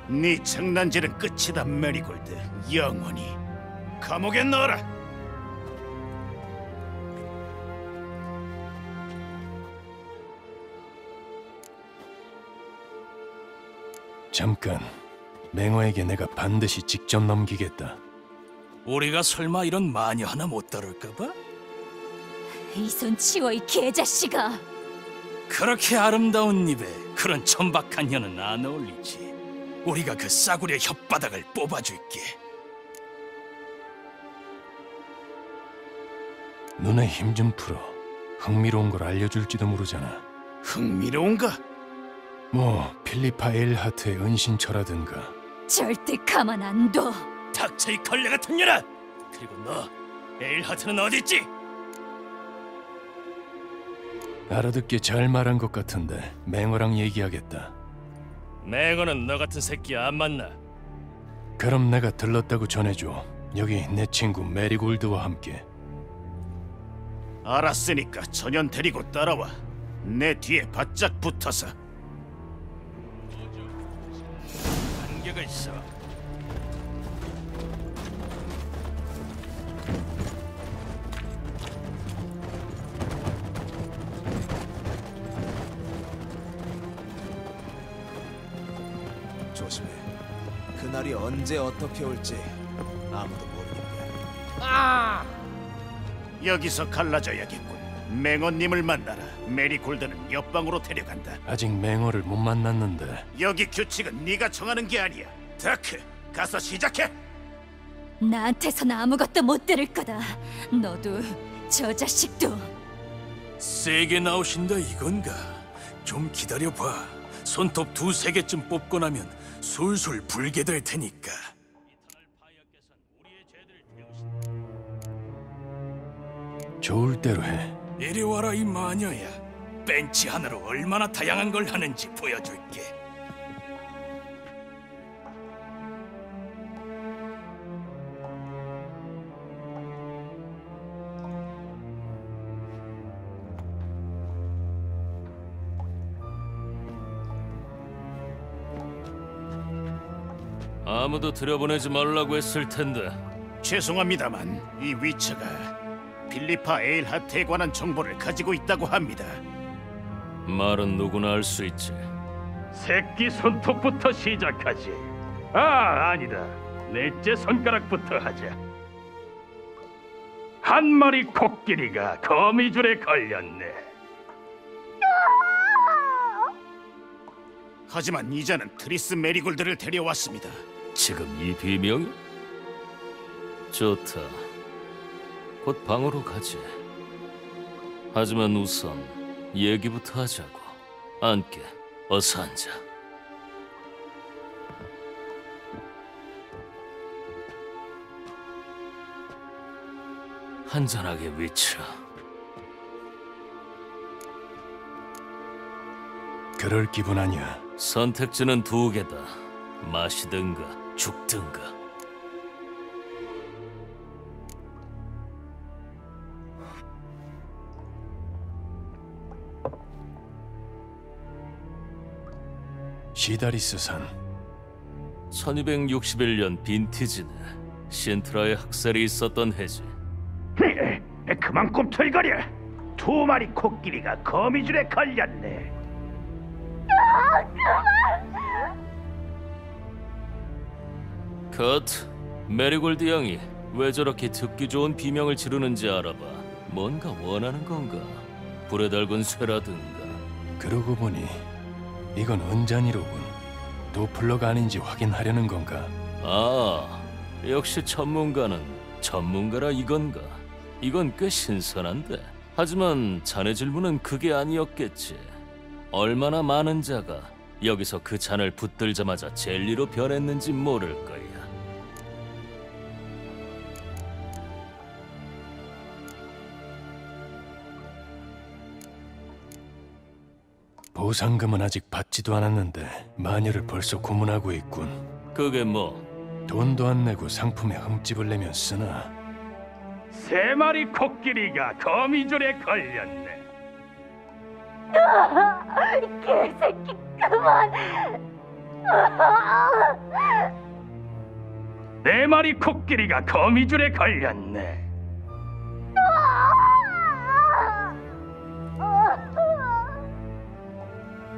네 장난질은 끝이다 메리골드. 영원히 감옥에 넣어라.
잠깐. 맹어에게 내가 반드시 직접 넘기겠다.
우리가 설마 이런 마녀 하나 못 다룰까봐?
이 손 치워 이 개자식아!
그렇게 아름다운 입에 그런 천박한 혀는 안 어울리지. 우리가 그 싸구려 혓바닥을 뽑아줄게.
눈에 힘 좀 풀어. 흥미로운 걸 알려줄지도 모르잖아.
흥미로운가?
뭐 필리파 엘하트의 은신처라든가.
절대 가만 안 둬!
닥쳐 이 걸레 같은 년아! 그리고 너 에일하트는 어디 있지?
알아듣게 잘 말한 것 같은데 맹어랑 얘기하겠다.
맹어는 너 같은 새끼 안 만나.
그럼 내가 들렀다고 전해줘. 여기 내 친구 메리골드와 함께.
알았으니까 전연 데리고 따라와. 내 뒤에 바짝 붙어서.
한계가 있어.
조심해. 그날이 언제 어떻게 올지 아무도 모르니까.
여기서 갈라져야겠군. 맹어님을 만나라. 메리골드는 옆방으로 데려간다.
아직 맹어를 못 만났는데
여기 규칙은 네가 정하는 게 아니야. 다크, 가서 시작해.
나한테선 아무것도 못 들을 거다. 너도 저 자식도
세게 나오신다 이건가? 좀 기다려봐. 손톱 두세 개쯤 뽑고 나면 술술 불게 될 테니까.
좋을 대로 해.
이리 와라 이 마녀야. 벤치 하나로 얼마나 다양한 걸 하는지 보여줄게.
아무도 들여보내지 말라고 했을 텐데
죄송합니다만 이 위처가 필리파 에일하트에 관한 정보를 가지고 있다고 합니다.
말은 누구나 알수 있지.
새끼 손톱부터 시작하지. 아, 아니다. 넷째 손가락부터 하자. 한 마리 코끼리가 거미줄에 걸렸네.
하지만 이자는 트리스 메리골드를 데려왔습니다.
지금 이 비명이? 좋다. 곧 방으로 가지. 하지만 우선 얘기부터 하자고. 앉게. 어서 앉아. 한잔하게 위쳐.
그럴 기분 아니야.
선택지는 두 개다. 마시든가 죽든가.
시다리스 산
1261년 빈티지네. 신트라의 학살이 있었던 해지.
그만 꿈틀거려. 두 마리 코끼리가 거미줄에 걸렸네.
컷. 메리골드 양이 왜 저렇게 듣기 좋은 비명을 지르는지 알아봐. 뭔가 원하는 건가? 불에 달군 쇠라든가.
그러고 보니 이건 은잔이로군. doppler가 아닌지 확인하려는 건가?
아, 역시 전문가는 전문가라 이건가? 이건 꽤 신선한데. 하지만 자네 질문은 그게 아니었겠지. 얼마나 많은 자가 여기서 그 잔을 붙들자마자 젤리로 변했는지 모를 거야.
보상금은 아직 받지도 않았는데 마녀를 벌써 고문하고 있군.
그게 뭐?
돈도 안 내고 상품에 흠집을 내면 쓰나?
세 마리 코끼리가 거미줄에 걸렸네. <laughs>
개새끼 그만.
네 마리 코끼리가 거미줄에 걸렸네. <laughs>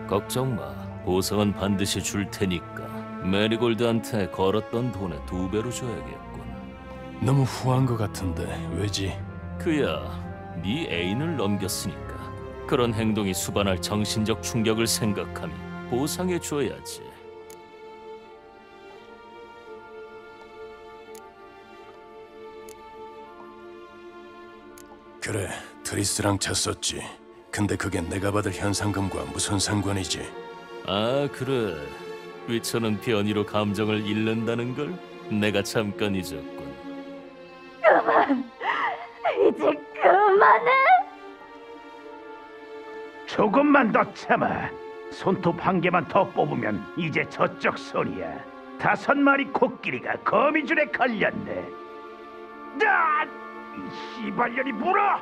걱정 마. 보상은 반드시 줄 테니까. 메리골드한테 걸었던 돈의 두 배로 줘야겠군.
너무 후한 것 같은데 왜지?
그야 네 애인을 넘겼으니까 그런 행동이 수반할 정신적 충격을 생각하면 보상해 줘야지.
그래, 트리스랑 쳤었지. 근데 그게 내가 받을 현상금과 무슨 상관이지?
아 그래. 위처는 변이로 감정을 잃는다는 걸 내가 잠깐 잊었군.
이제 그만해.
조금만 더 참아. 손톱 한 개만 더 뽑으면 이제 저쪽 소리야. 다섯 마리 코끼리가 거미줄에 걸렸네. 나! 이 씨발년이 물어!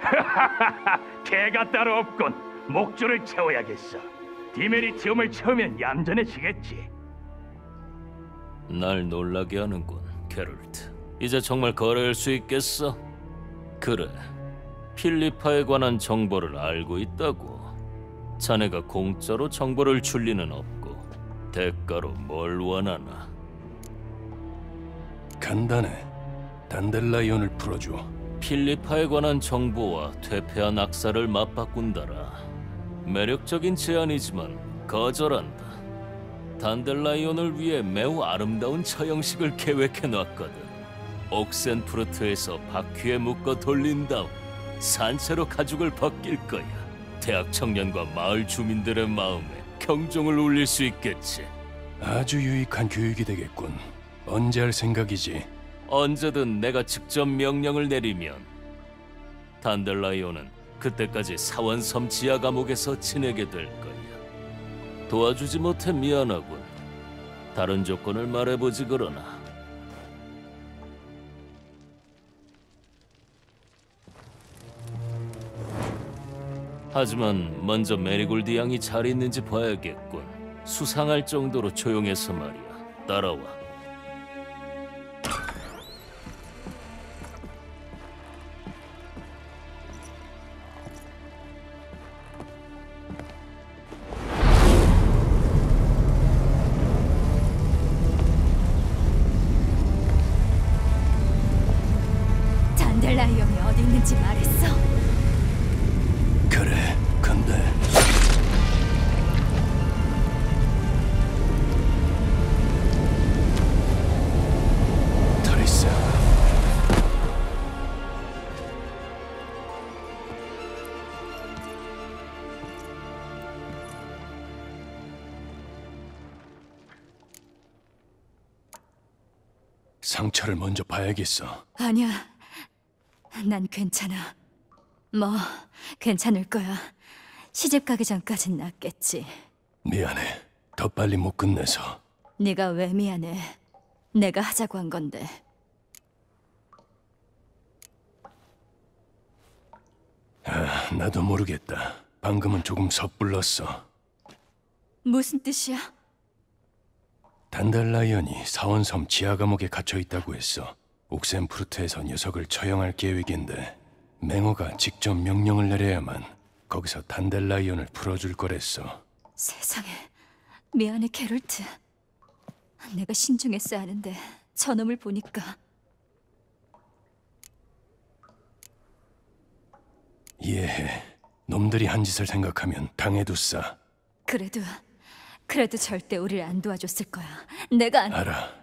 <laughs> 개가 따로 없군. 목줄을 채워야겠어. 디메리티움을 채우면 얌전해지겠지.
날 놀라게 하는군, 게롤트. 이제 정말 거래할 수 있겠어? 그래. 필리파에 관한 정보를 알고 있다고. 자네가 공짜로 정보를 줄 리는 없고 대가로 뭘 원하나?
간단해. 단델라이온을 풀어줘.
필리파에 관한 정보와 퇴폐한 악사를 맞바꾼다라. 매력적인 제안이지만 거절한다. 단델라이온을 위해 매우 아름다운 처형식을 계획해 놨거든. 옥센푸르트에서 바퀴에 묶어 돌린 다음 산채로 가죽을 벗길 거야. 대학 청년과 마을 주민들의 마음에 경종을 울릴 수 있겠지.
아주 유익한 교육이 되겠군. 언제 할 생각이지?
언제든 내가 직접 명령을 내리면 단델라이온은 그때까지 사원섬 지하 감옥에서 지내게 될 거야. 도와주지 못해 미안하군. 다른 조건을 말해보지 그러나. 하지만 먼저 메리골드 양이 잘 있는지 봐야겠군. 수상할 정도로 조용해서 말이야. 따라와.
봐야겠어.
아니야. 난 괜찮아. 뭐 괜찮을 거야. 시집 가기 전까진 낫겠지.
미안해. 더 빨리 못 끝내서.
네가 왜 미안해? 내가 하자고 한 건데.
아, 나도 모르겠다. 방금은 조금 섣불렀어.
무슨 뜻이야?
단달라이언이 사원섬 지하 감옥에 갇혀 있다고 했어. 옥센푸르트에서 녀석을 처형할 계획인데 맹호가 직접 명령을 내려야만 거기서 단델라이온을 풀어줄 거랬어.
세상에. 미안해, 게롤트. 내가 신중했어야 하는데 저놈을 보니까
이해해. 놈들이 한 짓을 생각하면 당해도 싸.
그래도 그래도 절대 우리를 안 도와줬을 거야. 내가 안...
알아.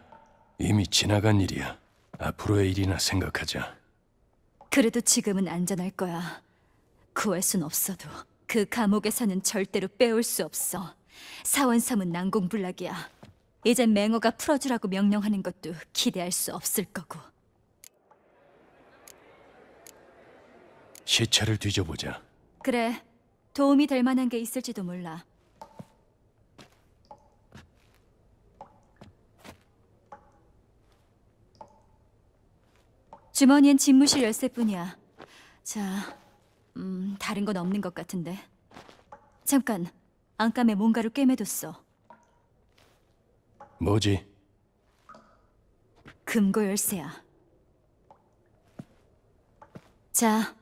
이미 지나간 일이야. 앞으로의 일이나 생각하자.
그래도 지금은 안전할 거야. 구할 순 없어도 그 감옥에서는 절대로 빼올 수 없어. 사원섬은 난공불락이야. 이젠 맹호가 풀어주라고 명령하는 것도 기대할 수 없을 거고.
시체를 뒤져보자.
그래, 도움이 될 만한 게 있을지도 몰라. 주머니엔 집무실 열쇠뿐이야. 자, 음, 다른 건 없는 것 같은데. 잠깐, 안감에 뭔가를 꿰매뒀어.
뭐지?
금고 열쇠야. 자,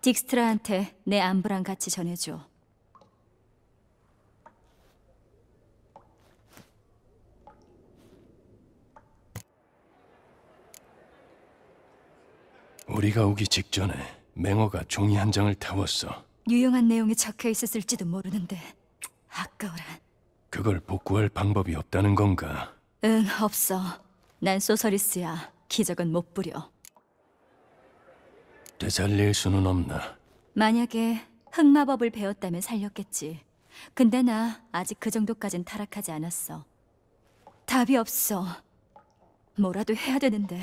딕스트라한테 내 안부랑 같이 전해줘.
우리가 오기 직전에 맹어가 종이 한 장을 태웠어.
유용한 내용이 적혀 있었을지도 모르는데 아까워라.
그걸 복구할 방법이 없다는 건가?
응, 없어. 난 소서리스야. 기적은 못 부려.
되살릴 수는 없나?
만약에 흑마법을 배웠다면 살렸겠지. 근데 나 아직 그 정도까진 타락하지 않았어. 답이 없어. 뭐라도 해야 되는데.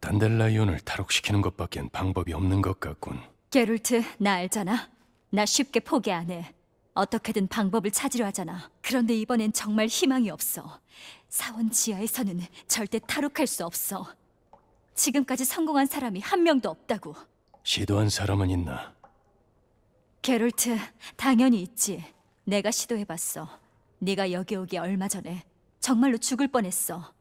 단델라이온을 탈옥시키는 것밖엔 방법이 없는 것 같군.
게롤트, 나 알잖아. 나 쉽게 포기 안 해. 어떻게든 방법을 찾으려 하잖아. 그런데 이번엔 정말 희망이 없어. 사원 지하에서는 절대 탈옥할 수 없어. 지금까지 성공한 사람이 한 명도 없다고.
시도한 사람은 있나?
게롤트, 당연히 있지. 내가 시도해봤어. 네가 여기 오기 얼마 전에 정말로 죽을 뻔했어.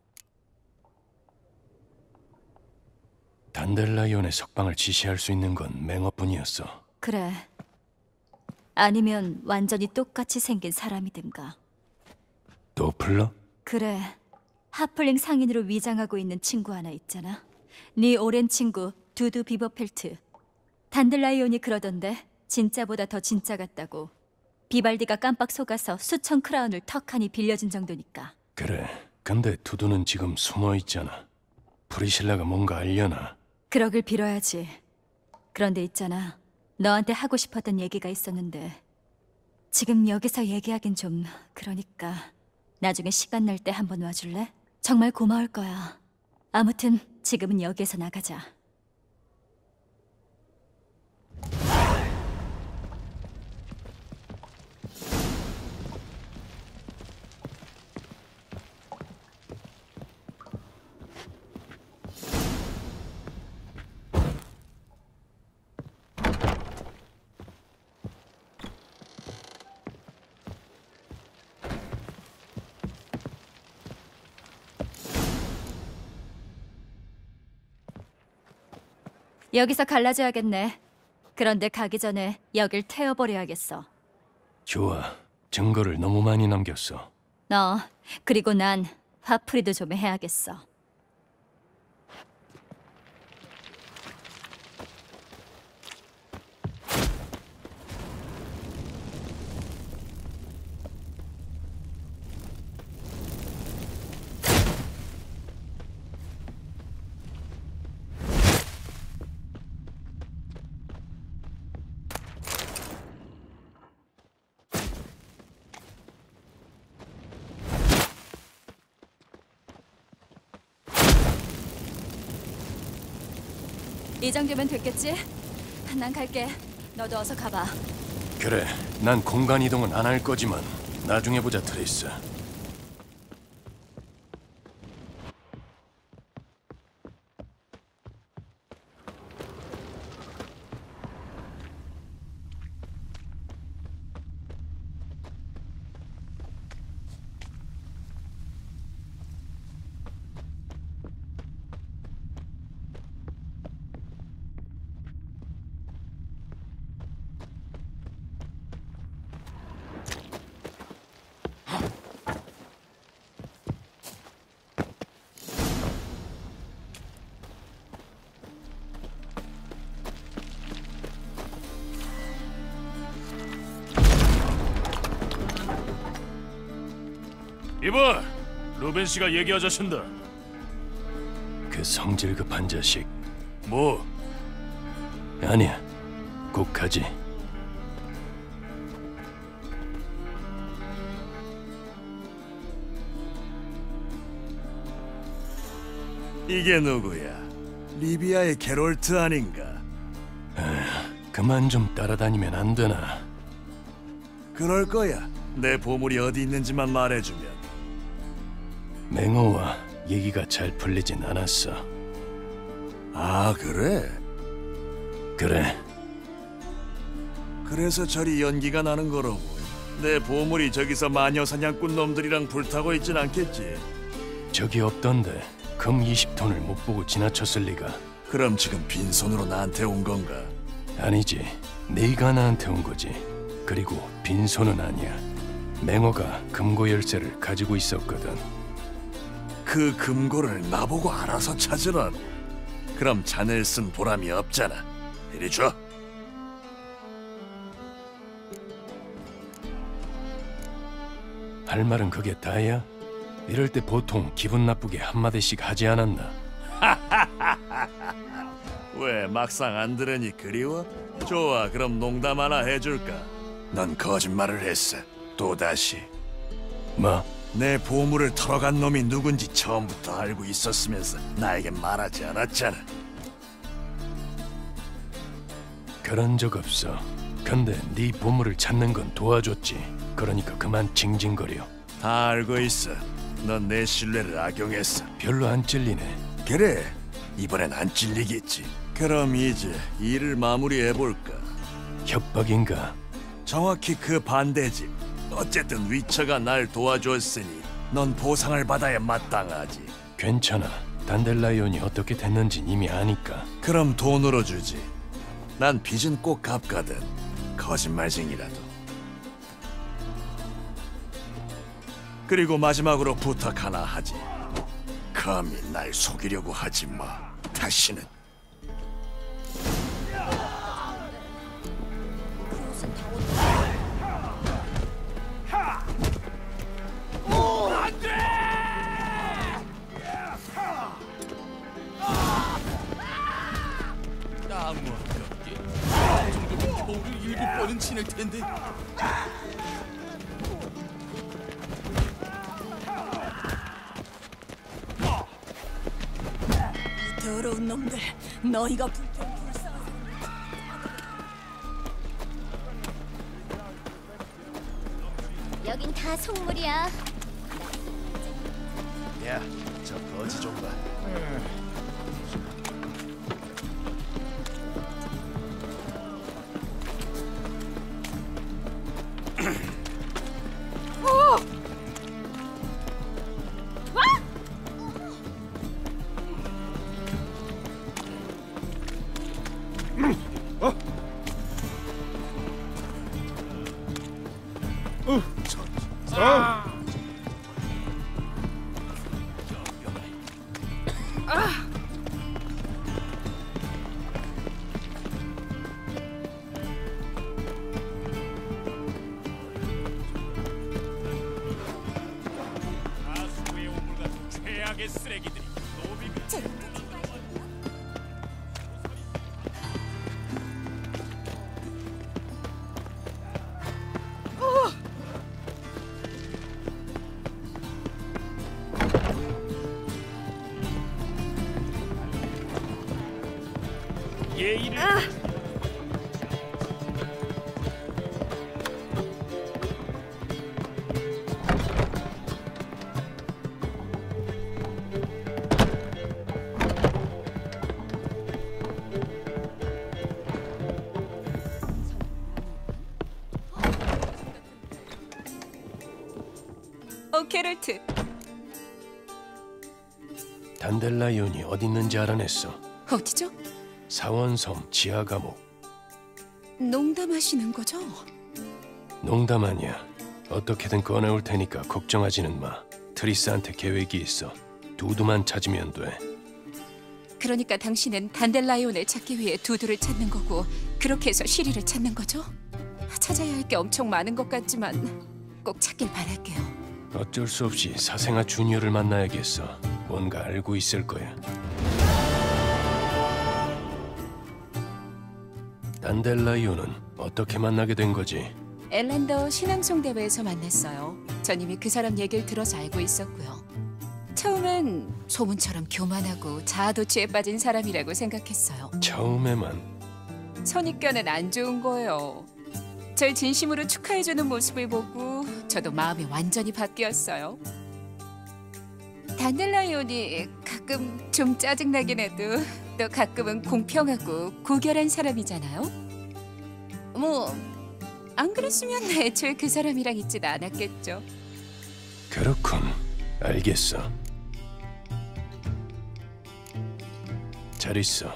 단델라이온의 석방을 지시할 수 있는 건 맹어뿐이었어.
그래. 아니면 완전히 똑같이 생긴 사람이든가.
doppler?
그래. halfling 상인으로 위장하고 있는 친구 하나 있잖아. 네 오랜 친구 두두 비버펠트. 단델라이온이 그러던데 진짜보다 더 진짜 같다고. 비발디가 깜빡 속아서 수천 크라운을 턱하니 빌려준 정도니까.
그래. 근데 두두는 지금 숨어 있잖아. 프리실라가 뭔가 알려나?
그러길 빌어야지. 그런데 있잖아. 너한테 하고 싶었던 얘기가 있었는데 지금 여기서 얘기하긴 좀 그러니까 나중에 시간 날 때 한번 와줄래? 정말 고마울 거야. 아무튼 지금은 여기에서 나가자. 여기서 갈라져야겠네. 그런데 가기 전에 여길 태워버려야겠어.
좋아. 증거를 너무 많이 남겼어.
너 그리고 난 화풀이도 좀 해야겠어. 이 정도면 됐겠지? 난 갈게. 너도 어서 가봐.
그래. 난 공간 이동은 안 할 거지만 나중에 보자, 트레이스.
씨가 얘기하자신다.
그 성질 급한 자식.
뭐?
아니야. 꼭 가지.
이게 누구야? 리비아의 게롤트 아닌가?
그만 좀 따라다니면 안 되나?
그럴 거야. 내 보물이 어디 있는지만 말해주면.
맹호와 얘기가 잘 풀리진 않았어.
아 그래?
그래.
그래서 저리 연기가 나는 거라고. 내 보물이 저기서 마녀 사냥꾼 놈들이랑 불타고 있진 않겠지.
적이 없던데 금 20톤을 못 보고 지나쳤을 리가.
그럼 지금 빈손으로 나한테 온 건가?
아니지. 네가 나한테 온 거지. 그리고 빈손은 아니야. 맹호가 금고 열쇠를 가지고 있었거든.
그 금고를 나보고 알아서 찾으라고. 그럼 잔을 쓴 보람이 없잖아. 이리 줘.
할 말은 그게 다야? 이럴 때 보통 기분 나쁘게 한마디씩 하지 않았나? <laughs>
왜 막상 안 들으니 그리워? 좋아, 그럼 농담 하나 해줄까? 넌 거짓말을 했어. 또 다시.
뭐?
내 보물을 털어간 놈이 누군지 처음부터 알고 있었으면서 나에게 말하지 않았잖아.
그런 적 없어. 근데 네 보물을 찾는 건 도와줬지. 그러니까 그만 징징거려.
다 알고 있어. 넌 내 신뢰를 악용했어.
별로 안 찔리네.
그래, 이번엔 안 찔리겠지. 그럼 이제 일을 마무리해 볼까?
협박인가?
정확히 그 반대지. 어쨌든 위처가 날 도와줬으니 넌 보상을 받아야 마땅하지.
괜찮아. 단델라이온이 어떻게 됐는지 이미 아니까.
그럼 돈으로 주지. 난 빚은 꼭 갚거든. 거짓말쟁이라도. 그리고 마지막으로 부탁 하나 하지. 감히 날 속이려고 하지 마. 다시는.
이 더러운 놈들, 너희가 불평 불쌍한
여긴 다 속물이야.
야, 저 거지 좀 봐.
어,
어디 있는지 알아냈어.
어디죠?
사원섬 지하 감옥.
농담하시는 거죠?
농담 아니야. 어떻게든 꺼내올 테니까 걱정하지는 마. 트리스한테 계획이 있어. 두두만 찾으면 돼.
그러니까 당신은 단델라이온을 찾기 위해 두두를 찾는 거고 그렇게 해서 시리를 찾는 거죠? 찾아야 할 게 엄청 많은 것 같지만 꼭 찾길 바랄게요.
어쩔 수 없이 사생아 주니어를 만나야겠어. 뭔가 알고 있을 거야. 단델라이오는 어떻게 만나게 된 거지?
엘란더 신앙송 대회에서 만났어요. 전 이미 그 사람 얘기를 들어서 알고 있었고요. 처음엔 소문처럼 교만하고 자아도취에 빠진 사람이라고 생각했어요.
처음에만
선입견은 안 좋은 거예요. 절 진심으로 축하해주는 모습을 보고 저도 마음이 완전히 바뀌었어요. 단델라이온이 가끔 좀 짜증나긴 해도 또 가끔은 공평하고 고결한 사람이잖아요. 뭐 안 그랬으면 애초에 그 사람이랑 있진 않았겠죠.
그렇군. 알겠어. 잘 있어.